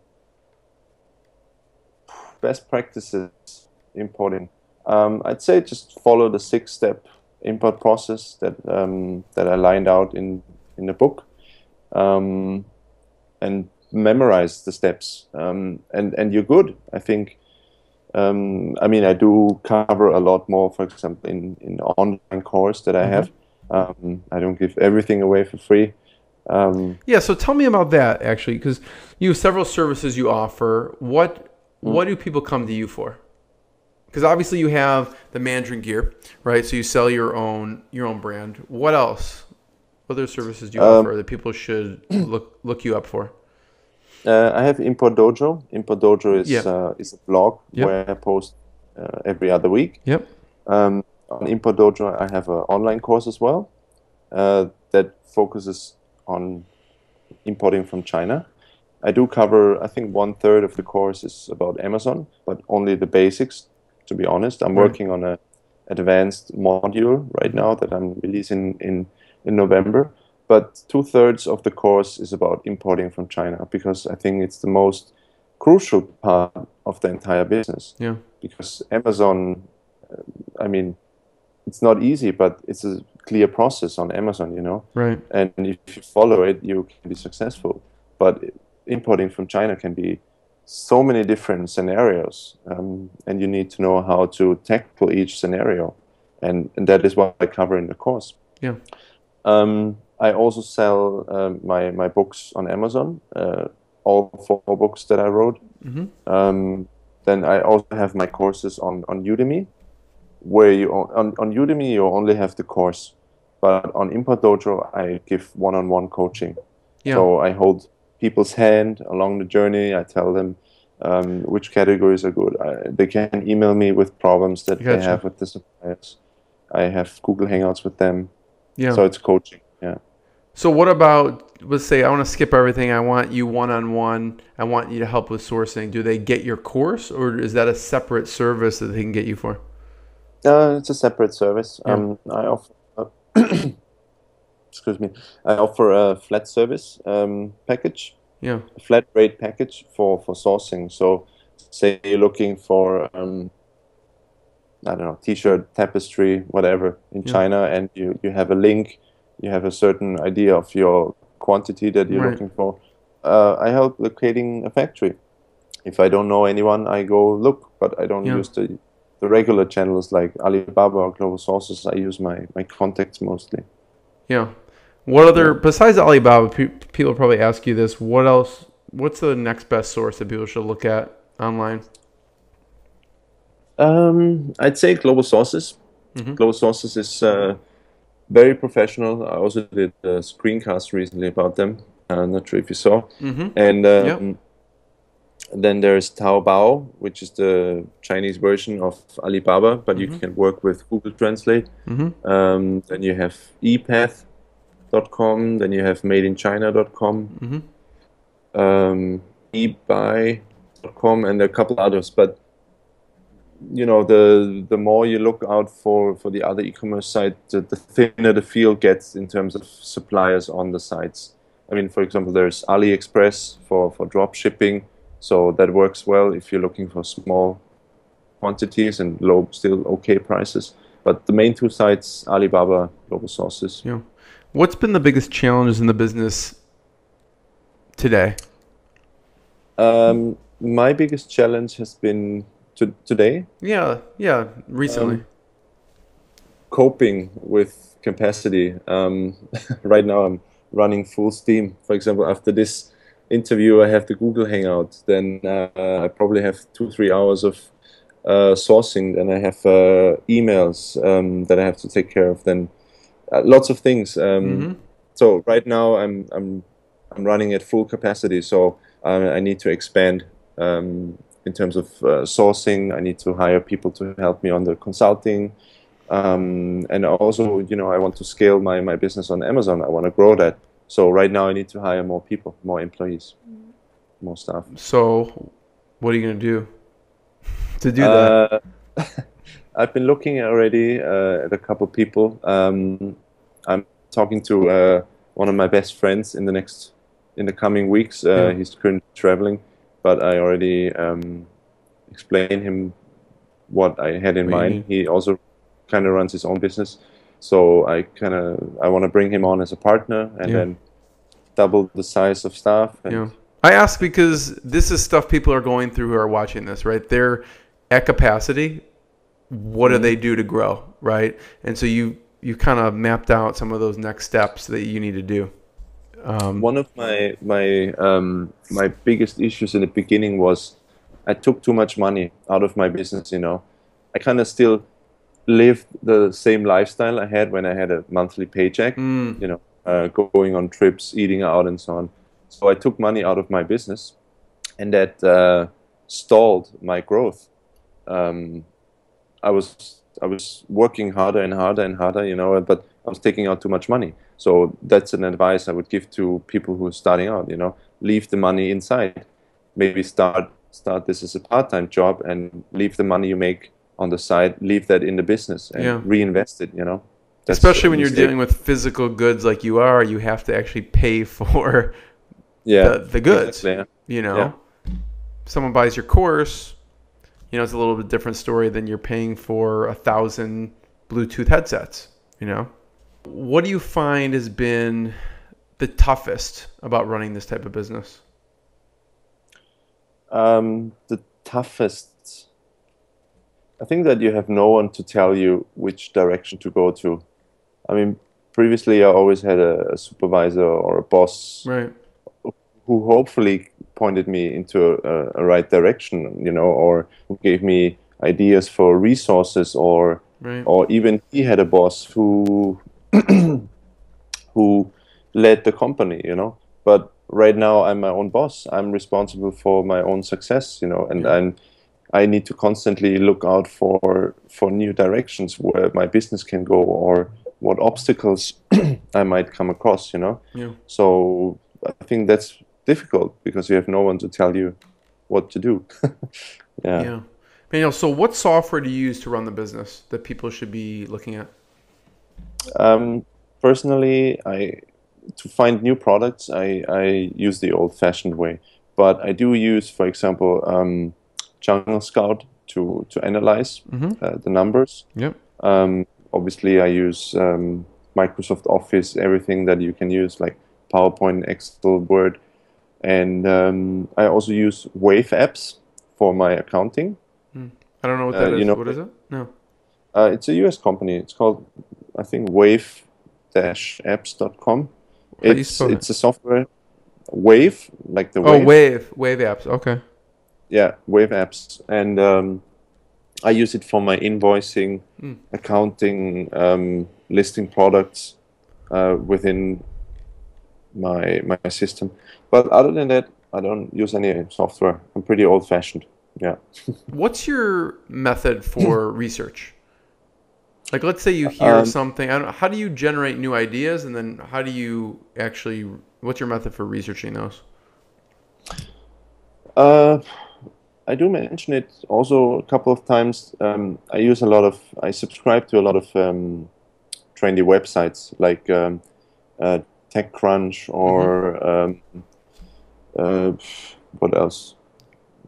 best practices importing. Um, i'd say just follow the six step import process that um, that i lined out in in the book. Um, and memorize the steps um, and and you're good i think um, i mean i do cover a lot more for example in in online course that i Mhm. have um, i don't give everything away for free um, Yeah, so tell me about that actually, because you have several services you offer. What what do people come to you for? Because obviously you have the Mandarin gear, right? So you sell your own your own brand. What else? What other services do you Um, offer that people should look look you up for? Uh, I have Import Dojo. Import Dojo is Yeah. uh, is a blog Yep. where I post uh, every other week. Yep. Um, on Import Dojo, I have an online course as well uh, that focuses on importing from China. I do cover, I think, one third of the course is about Amazon, but only the basics. To be honest, I'm Right. working on a advanced module right now that I'm releasing in in November. But two thirds of the course is about importing from China because I think it's the most crucial part of the entire business. Yeah. Because Amazon, uh, I mean, it's not easy, but it's a clear process on Amazon, you know. Right. And if you follow it, you can be successful. But importing from China can be so many different scenarios, um, and you need to know how to tackle each scenario, and, and that is what I cover in the course. Yeah. Um, I also sell um, my my books on Amazon, uh, all four books that I wrote. Mm-hmm. Um, then I also have my courses on, on Udemy, where you on, on Udemy you only have the course, but on Import Dojo I give one-on-one coaching. Yeah. So I hold people's hand along the journey. I tell them um, which categories are good. I, they can email me with problems that they have with the suppliers. I have Google Hangouts with them. yeah. So it's coaching. So what about let's say I want to skip everything. I want you one on one. I want you to help with sourcing. Do they get your course or is that a separate service that they can get you for? Uh, it's a separate service. Yeah. Um, I offer, excuse me, I offer a flat service um, package, Yeah. a flat rate package for, for sourcing. So, say you're looking for, um, I don't know, t-shirt, tapestry, whatever in Yeah. China, and you, you have a link, you have a certain idea of your quantity that you're Right. looking for. Uh, I help locating a factory. If I don't know anyone, I go look, but I don't Yeah. use the the regular channels like Alibaba or Global Sources. I use my, my contacts mostly. Yeah. What other besides Alibaba? Pe- people probably ask you this. What else? What's the next best source that people should look at online? Um, I'd say Global Sources. Mhm. Global Sources is uh, very professional. I also did a screencast recently about them. I'm not sure if you saw. Mm-hmm. And um, then there's Taobao, which is the Chinese version of Alibaba, but you Mhm. can work with Google Translate. Mm-hmm. Um, then you have epath.com, then you have madeinchina.com, Mm-hmm. um, ebuy.com, and a couple others. But you know, the the more you look out for for the other e-commerce site, the, the thinner the field gets in terms of suppliers on the sites. I mean, for example, there's AliExpress for for drop shipping, so that works well if you're looking for small quantities and low, still okay prices. But the main two sites, Alibaba, Global Sources. Yeah. What's been the biggest challenges in the business today? Um, my biggest challenge has been to, today Yeah, yeah, recently. Um, coping with capacity. Um, right now, I'm running full steam. For example, after this interview, I have the Google Hangout. Then uh, I probably have two, three hours of uh, sourcing. Then I have uh, emails um, that I have to take care of. Then uh, lots of things. Um, Mhm. So right now, I'm I'm I'm running at full capacity. So uh, I need to expand um, in terms of uh, sourcing. I need to hire people to help me on the consulting. Um, and also, you know, I want to scale my, my business on Amazon. I want to grow that. So right now, I need to hire more people, more employees, more staff. So, what are you gonna do to do that? Uh, I've been looking already uh, at a couple people. Um, I'm talking to uh, one of my best friends in the next, in the coming weeks. Uh, Yeah. He's currently traveling, but I already um, explained him what I had in you mind. He also kind of runs his own business, so I kind of I want to bring him on as a partner and Yeah. then double the size of staff. And Yeah. I ask because this is stuff people are going through who are watching this, right? They're at capacity. What do they do to grow, right? And so you you kind of mapped out some of those next steps that you need to do. Um, One of my my um, my biggest issues in the beginning was I took too much money out of my business. You know, I kind of still lived the same lifestyle I had when I had a monthly paycheck. mm, You know, uh, going on trips, eating out, and so on. So I took money out of my business, and that uh, stalled my growth. Um, I was I was working harder and harder and harder, you know, but I was taking out too much money. So that's an advice I would give to people who are starting out. You know, leave the money inside. Maybe start start this as a part-time job and leave the money you make on the side. Leave that in the business and Yeah. reinvest it. You know, That's especially when you're dealing with physical goods like you are, you have to actually pay for yeah, the, the goods. exactly, yeah. You know, Yeah. someone buys your course, you know, it's a little bit different story than you're paying for a thousand Bluetooth headsets. You know, what do you find has been the toughest about running this type of business? Um, the toughest. I think that you have no one to tell you which direction to go to. I mean, previously I always had a, a supervisor or a boss Right. who hopefully pointed me into a, a right direction, you know, or who gave me ideas for resources, or Right. or even he had a boss who who led the company, you know. But right now I'm my own boss. I'm responsible for my own success, you know, and Yeah. I'm I need to constantly look out for for new directions where my business can go or what obstacles I might come across, you know. Yeah. So I think that's difficult because you have no one to tell you what to do. yeah. Yeah. Manuel, so what software do you use to run the business that people should be looking at? Um, personally, I to find new products, I, I use the old-fashioned way, but I do use, for example, um, Jungle Scout to to analyze Mm-hmm. uh, the numbers. Yep. Um, obviously, I use um, Microsoft Office, everything that you can use, like PowerPoint, Excel, Word, and um, I also use Wave apps for my accounting. I don't know what Uh, that is. you know- what is it? No. Uh, it's a US company. It's called, I think, wave-apps.com. How do you It's it's a software. Wave, like the Oh, wave. Wave. Wave apps. Okay. Yeah, Wave apps, and um, I use it for my invoicing, Mm. accounting, um, listing products uh, within my my system. But other than that, I don't use any software. I'm pretty old-fashioned. Yeah. What's your method for research? Like, let's say you hear Um, something. I don't, how do you generate new ideas, and then how do you actually? What's your method for researching those? Uh, I do mention it also a couple of times. Um, I use a lot of, I subscribe to a lot of um, trendy websites like um, uh, TechCrunch or um, uh, what else?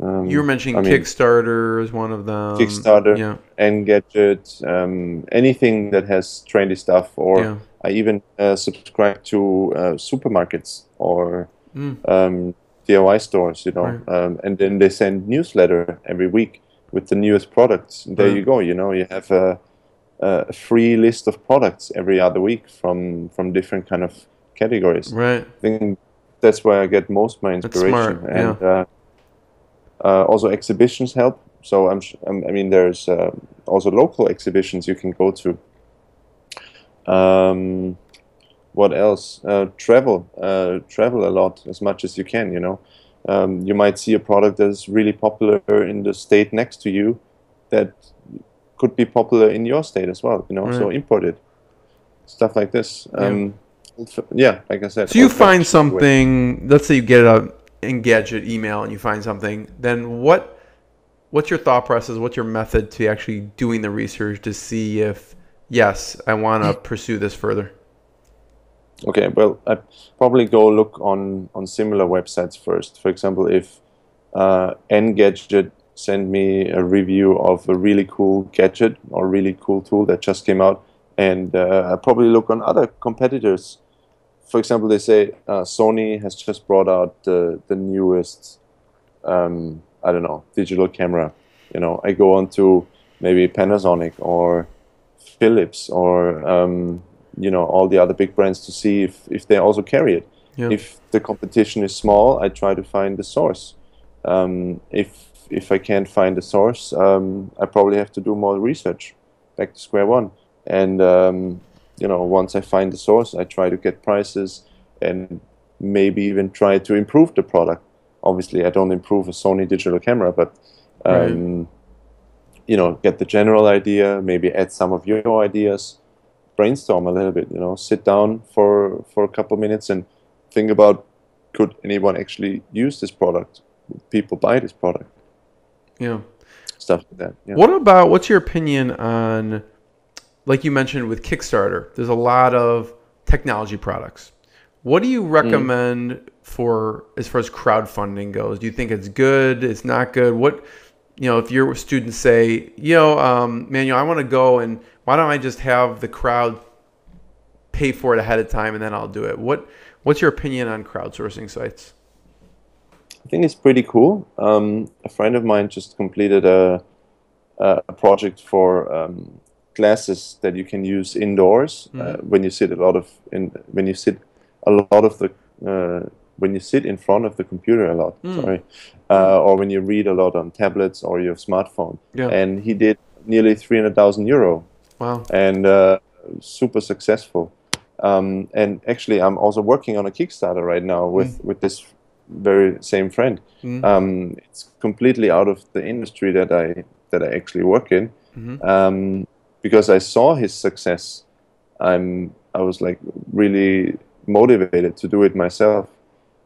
Um, You were mentioning I mean- Kickstarter as one of them. Kickstarter. Yeah. Engadget, um, anything that has trendy stuff, or Yeah. I even uh, subscribe to uh, supermarkets or Mm. um, DIY stores, you know, Right. um, and then they send newsletter every week with the newest products. And there Right. you go. You know, you have a, a free list of products every other week from from different kind of categories. Right. I think that's where I get most of my That's inspiration. smart, And uh, uh, also exhibitions help. So I'm, I mean, there's uh, also local exhibitions you can go to. Um, what else? Uh, travel, uh, travel a lot as much as you can. You know, um, you might see a product that's really popular in the state next to you, that could be popular in your state as well. You know, so import it. Stuff like this. Um, yeah, like I said. So you find way. something. Let's say you get a Engadget email and you find something. Then what? What's your thought process? What's your method to actually doing the research to see if yes, I want to pursue this further? Okay, well, I probably go look on on similar websites first. For example, if uh, Engadget send me a review of a really cool gadget or really cool tool that just came out, and uh, I probably look on other competitors. For example, they say uh, Sony has just brought out the the newest, um, I don't know, digital camera. You know, I go on to maybe Panasonic or Philips or um, you know all the other big brands to see if, if they also carry it. Yeah. If the competition is small, I try to find the source. Um, if if I can't find the source, um, I probably have to do more research, back to square one. And um, you know, once I find the source, I try to get prices and maybe even try to improve the product. Obviously, I don't improve a Sony digital camera, but um, you know, get the general idea, maybe add some of your ideas, brainstorm a little bit, you know, sit down for for a couple minutes and think about could anyone actually use this product? Would people buy this product? Yeah. Stuff like that. Yeah. What about what's your opinion on, like you mentioned with Kickstarter? There's a lot of technology products. What do you recommend for as far as crowdfunding goes? Do you think it's good? It's not good? What, you know, if your students say, you know, um, Manuel, I want to go and why don't I just have the crowd pay for it ahead of time and then I'll do it? What What's your opinion on crowdsourcing sites? I think it's pretty cool. Um, a friend of mine just completed a a project for um, glasses that you can use indoors uh, when you sit a lot of in when you sit a lot of the uh, when you sit in front of the computer a lot. Sorry, uh, or when you read a lot on tablets or your smartphone. Yeah. And he did nearly three hundred thousand euro Wow. and uh, super successful. Um, and actually, I'm also working on a Kickstarter right now with, with this very same friend. Mm. Um, it's completely out of the industry that I that I actually work in. Mhm. Um, because I saw his success, I'm I was like really motivated to do it myself.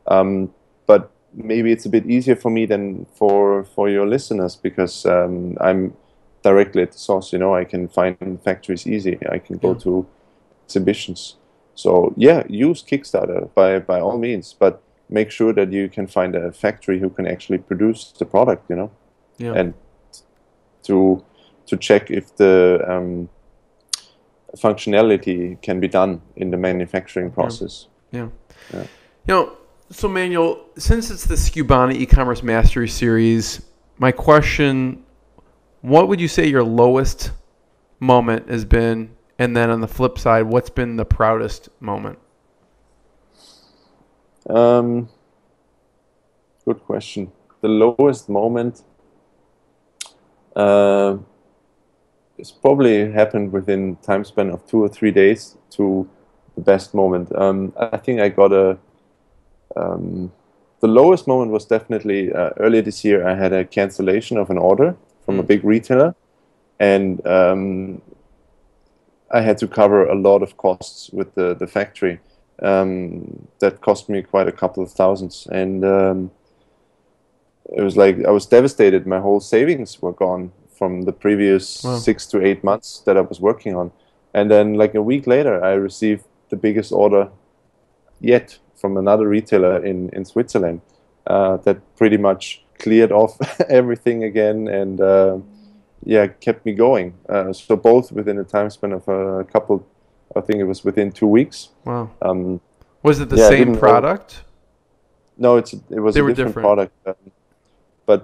Um, but maybe it's a bit easier for me than for for your listeners because um, I'm directly at the source. You know, I can find factories easy. I can go Yeah. to exhibitions. So yeah, use Kickstarter by by all means, but make sure that you can find a factory who can actually produce the product. You know, Yeah. and to to check if the um, functionality can be done in the manufacturing process. Yeah. Yeah. You know, so Manuel, since it's the Skubana e-commerce mastery series, my question, what would you say your lowest moment has been? And then on the flip side, what's been the proudest moment? Um, good question. The lowest moment, uh, it's probably happened within time span of two or three days to the best moment. Um, I think I got a um, the lowest moment was definitely uh, earlier this year. I had a cancellation of an order from a Mm. big retailer, and um, I had to cover a lot of costs with the the factory. Um, that cost me quite a couple of thousands, and um, it was like I was devastated. My whole savings were gone from the previous Wow. six to eight months that I was working on, and then like a week later, I received the biggest order yet from another retailer in in Switzerland uh, that pretty much cleared off everything again and uh, yeah kept me going. Uh, so both within a time span of a couple, I think it was within two weeks. Wow. Um, Was it the Yeah, same product? no, it's it was They a different, different. product, um, but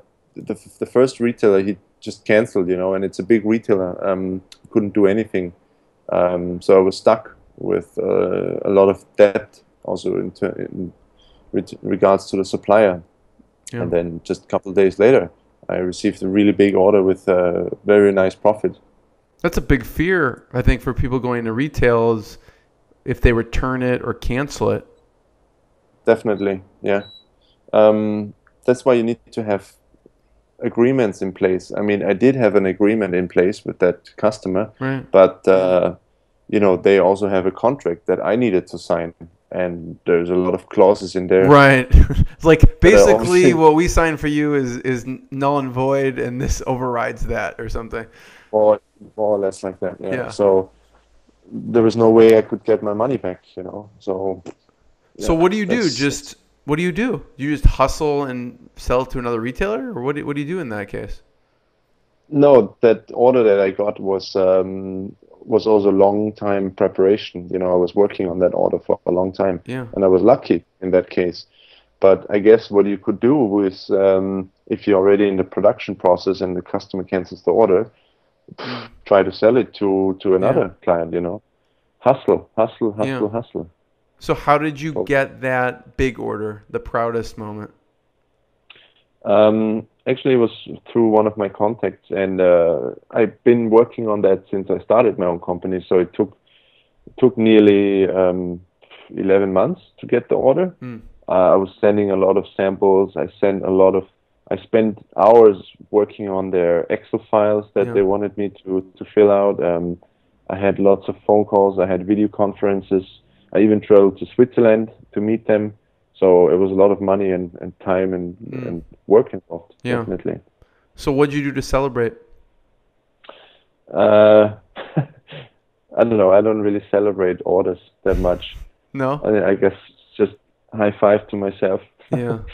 the the first retailer he just canceled, you know, and it's a big retailer. Um, couldn't do anything, um, so I was stuck with uh, a lot of debt also in, ter- in with regards to the supplier. Yeah. And then just a couple of days later, I received a really big order with a very nice profit. That's a big fear, I think, for people going to retail is if they return it or cancel it. Definitely, yeah. Um, that's why you need to have agreements in place. I mean, I did have an agreement in place with that customer, Right. but uh, you know, they also have a contract that I needed to sign, and there's a lot of clauses in there. Right. Like basically what we signed for you is is null and void, and this overrides that or something. More, more or less like that. Yeah. Yeah. So there was no way I could get my money back. You know. So. So what do you do? Just what do you do? You just hustle and sell to another retailer, or what? Do, what do you do in that case? No, that order that I got was um, was also long time preparation. You know, I was working on that order for a long time, Yeah. and I was lucky in that case. But I guess what you could do is, um, if you're already in the production process and the customer cancels the order, try to sell it to to another client. You know, hustle, hustle, hustle, Yeah. hustle. So how did you Oh. get that big order? The proudest moment. Um, actually, it was through one of my contacts, and uh, I've been working on that since I started my own company. So it took it took nearly um, 11 months to get the order. Mm. Uh, I was sending a lot of samples. I sent a lot of. I spent hours working on their Excel files that Yeah. they wanted me to to fill out. Um, I had lots of phone calls. I had video conferences. I even traveled to Switzerland to meet them. So it was a lot of money and, and time and, Mm. and work involved, Yeah. definitely. So what'd you do to celebrate? Uh, I don't know. I don't really celebrate orders that much. No. I, I guess just high five to myself. Yeah.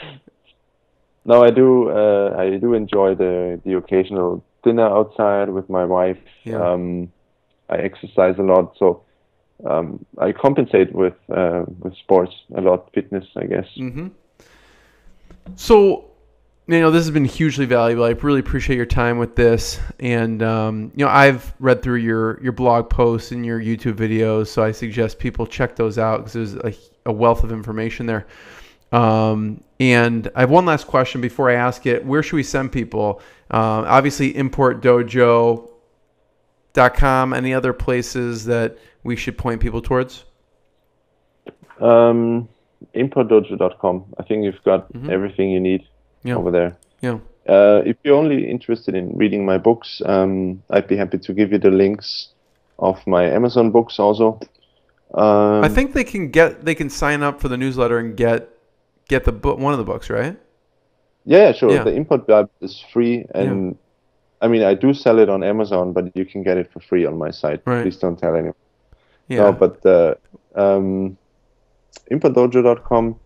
No, I do. Uh, I do enjoy the the occasional dinner outside with my wife. Yeah. Um, I exercise a lot, so um, I compensate with uh, with sports a lot, fitness, I guess. Mm-hmm. So, you know, this has been hugely valuable. I really appreciate your time with this, and um, you know, I've read through your your blog posts and your YouTube videos, so I suggest people check those out because there's a, a wealth of information there. Um, and I have one last question before I ask it. Where should we send people? Um, obviously, importdojo.com. Any other places that we should point people towards? Um, importdojo.com. I think you've got Mhm. everything you need Yeah. over there. Yeah. Uh, if you're only interested in reading my books, um, I'd be happy to give you the links of my Amazon books also. Um, I think they can get they can sign up for the newsletter and get get the book one of the books, right? Yeah, sure. Yeah. The import Bible is free, and I mean I do sell it on Amazon, but you can get it for free on my site. Right. Please don't tell anyone. Yeah. No, but uh, um, importdojo.com.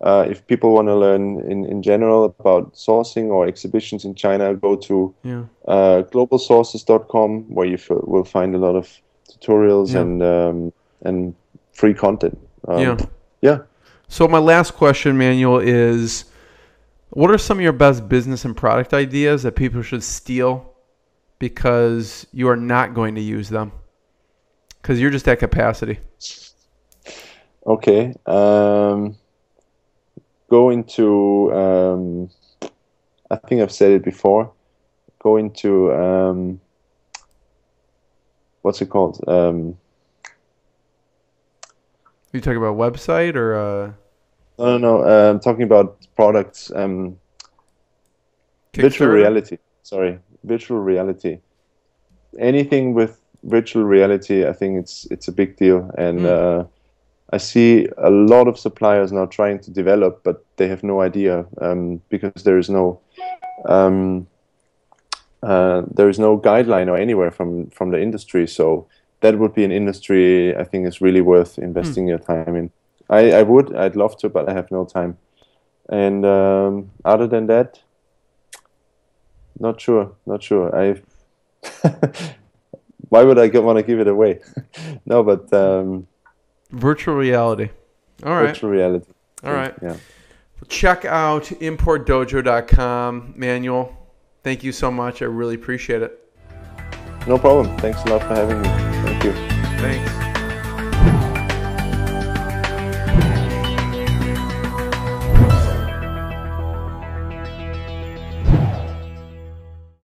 Uh, if people want to learn in, in general about sourcing or exhibitions in China, go to yeah. uh, globalsources.com where you f- will find a lot of tutorials Yeah. and um, and free content. Um, yeah. yeah. So my last question, Manuel, is what are some of your best business and product ideas that people should steal because you are not going to use them? Because you're just at capacity. Okay. Um, go into, um, I think I've said it before, go into um, what's it called? Um, you talking about website or? Uh... No, no, no. Uh, I'm talking about products. Um, virtual reality. Sorry, virtual reality. Anything with virtual reality, I think it's it's a big deal, and mm. uh, I see a lot of suppliers now trying to develop, but they have no idea um, because there is no um, uh, there is no guideline or anywhere from from the industry. So that would be an industry I think is really worth investing mm. your time in. I, I would, I'd love to, but I have no time. And um, other than that, not sure, not sure. I why would I want to give it away? no, but um, virtual reality. All right. Virtual reality. All right. Yeah. Check out importdojo.com, Manuel. Thank you so much. I really appreciate it. No problem. Thanks a lot for having me.